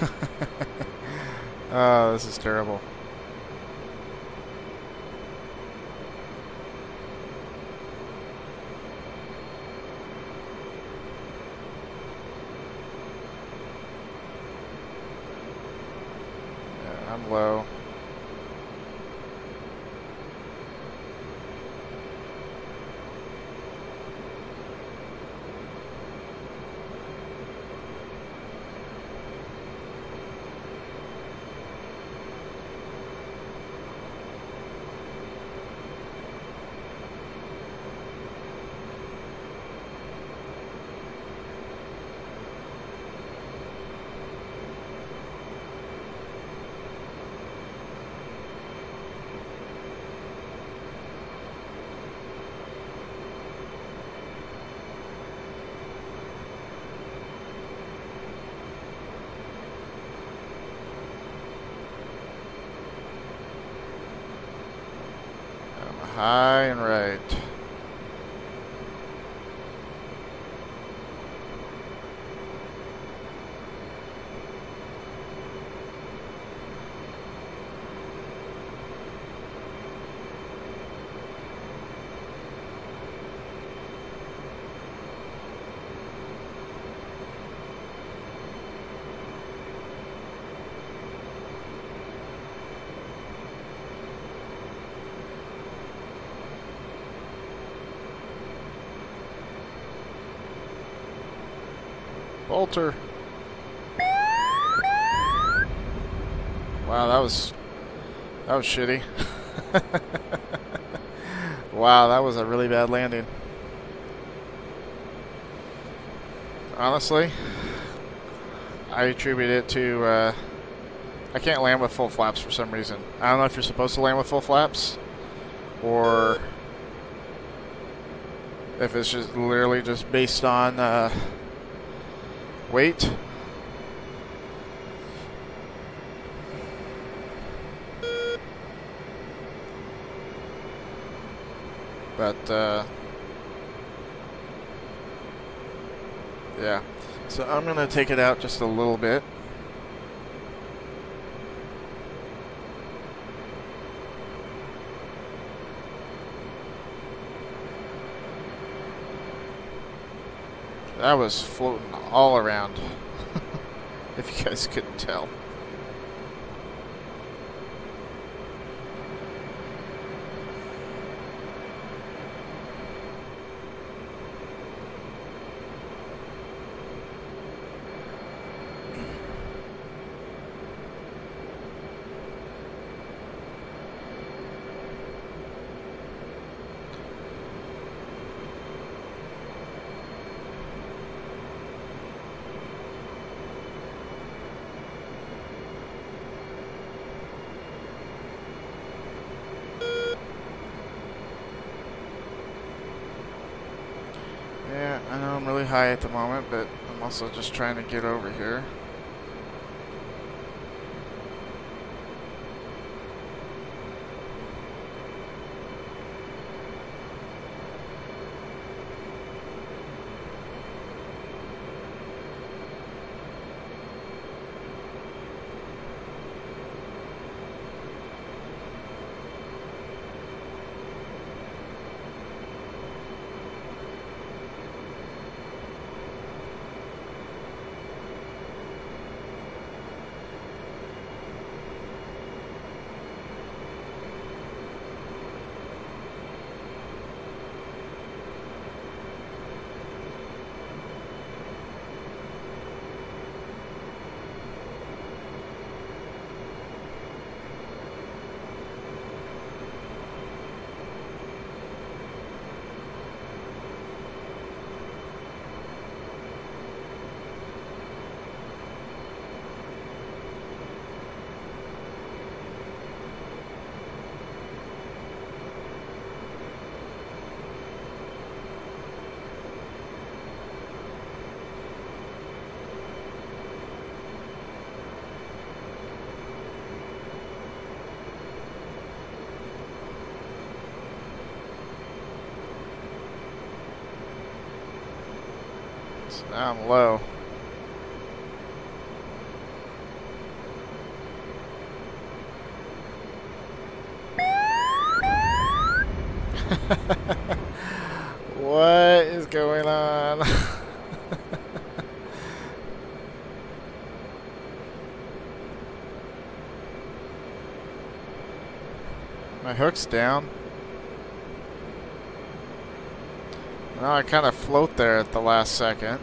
oh, this is terrible. Yeah, I'm low. I'm high and right. Wow, that was that was shitty. wow, that was a really bad landing. Honestly, I attribute it to uh, I can't land with full flaps for some reason. I don't know if you're supposed to land with full flaps or if it's just literally just based on uh, weight. But uh, Yeah. So I'm going to take it out just a little bit. That was floating all around. if you guys couldn't tell. Yeah, I know I'm really high at the moment, but I'm also just trying to get over here. So now I'm low. what is going on? My hook's down. I kind of float there at the last second.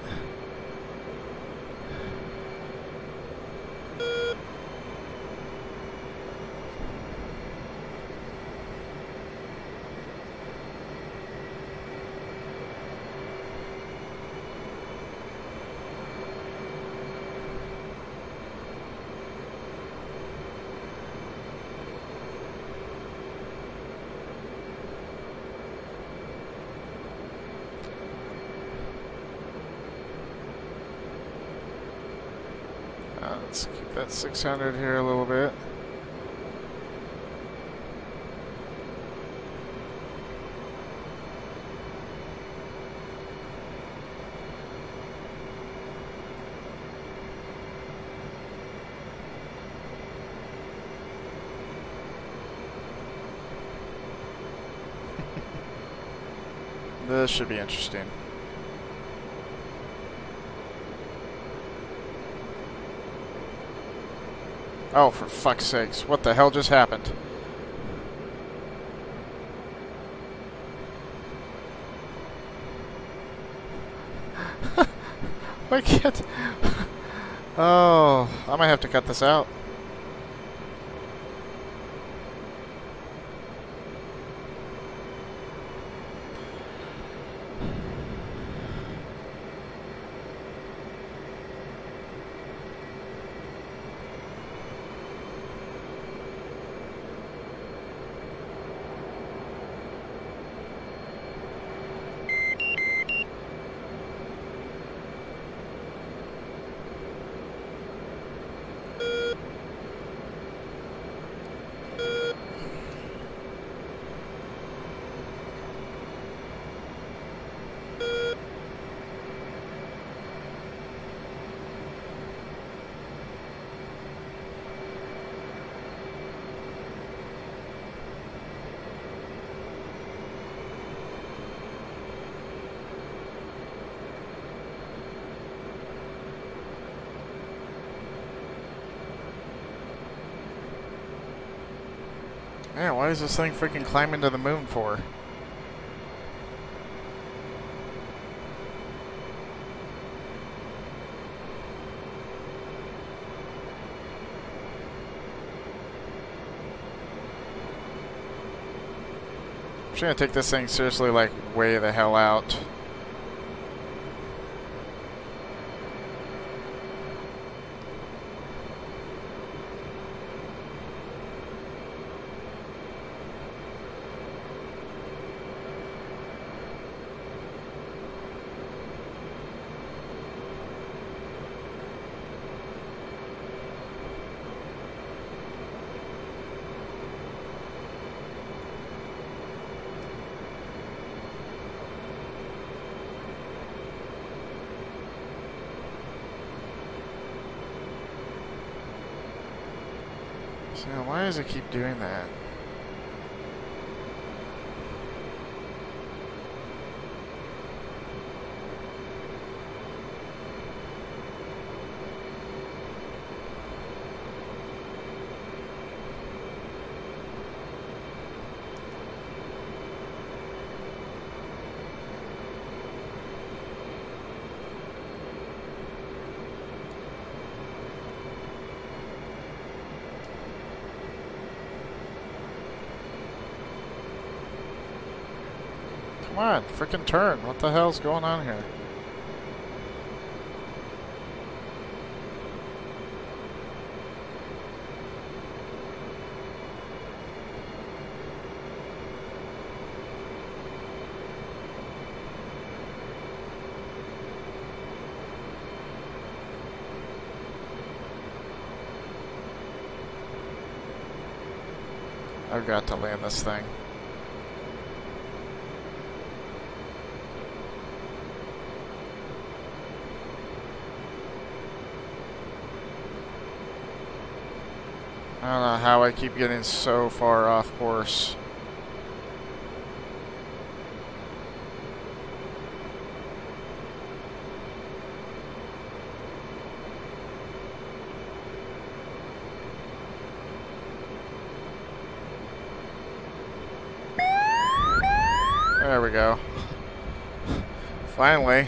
Uh, let's keep that 600 here a little bit. this should be interesting. Oh, for fuck's sakes. What the hell just happened? Why can't... Oh, I might have to cut this out. Man, why is this thing freaking climbing to the moon for? I'm gonna take this thing seriously, like, way the hell out. So why does it keep doing that? Come on, freaking turn. What the hell's going on here? I've got to land this thing. I don't know how I keep getting so far off course. There we go. Finally.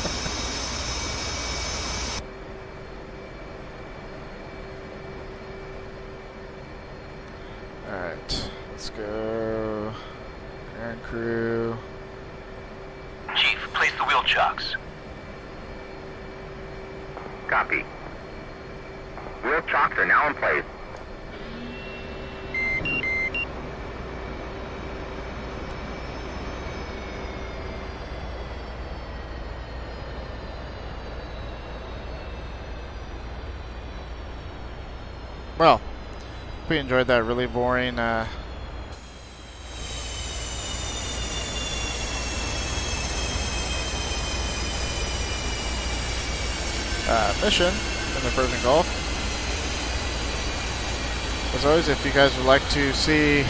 we enjoyed that really boring uh, uh, mission in the Persian Gulf. As always, if you guys would like to see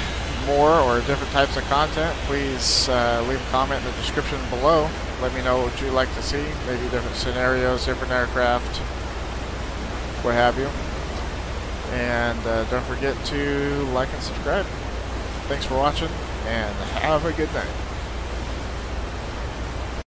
more or different types of content, please uh, leave a comment in the description below. Let me know what you'd like to see, maybe different scenarios, different aircraft, what have you. And uh, don't forget to like and subscribe. Thanks for watching. and have a good night.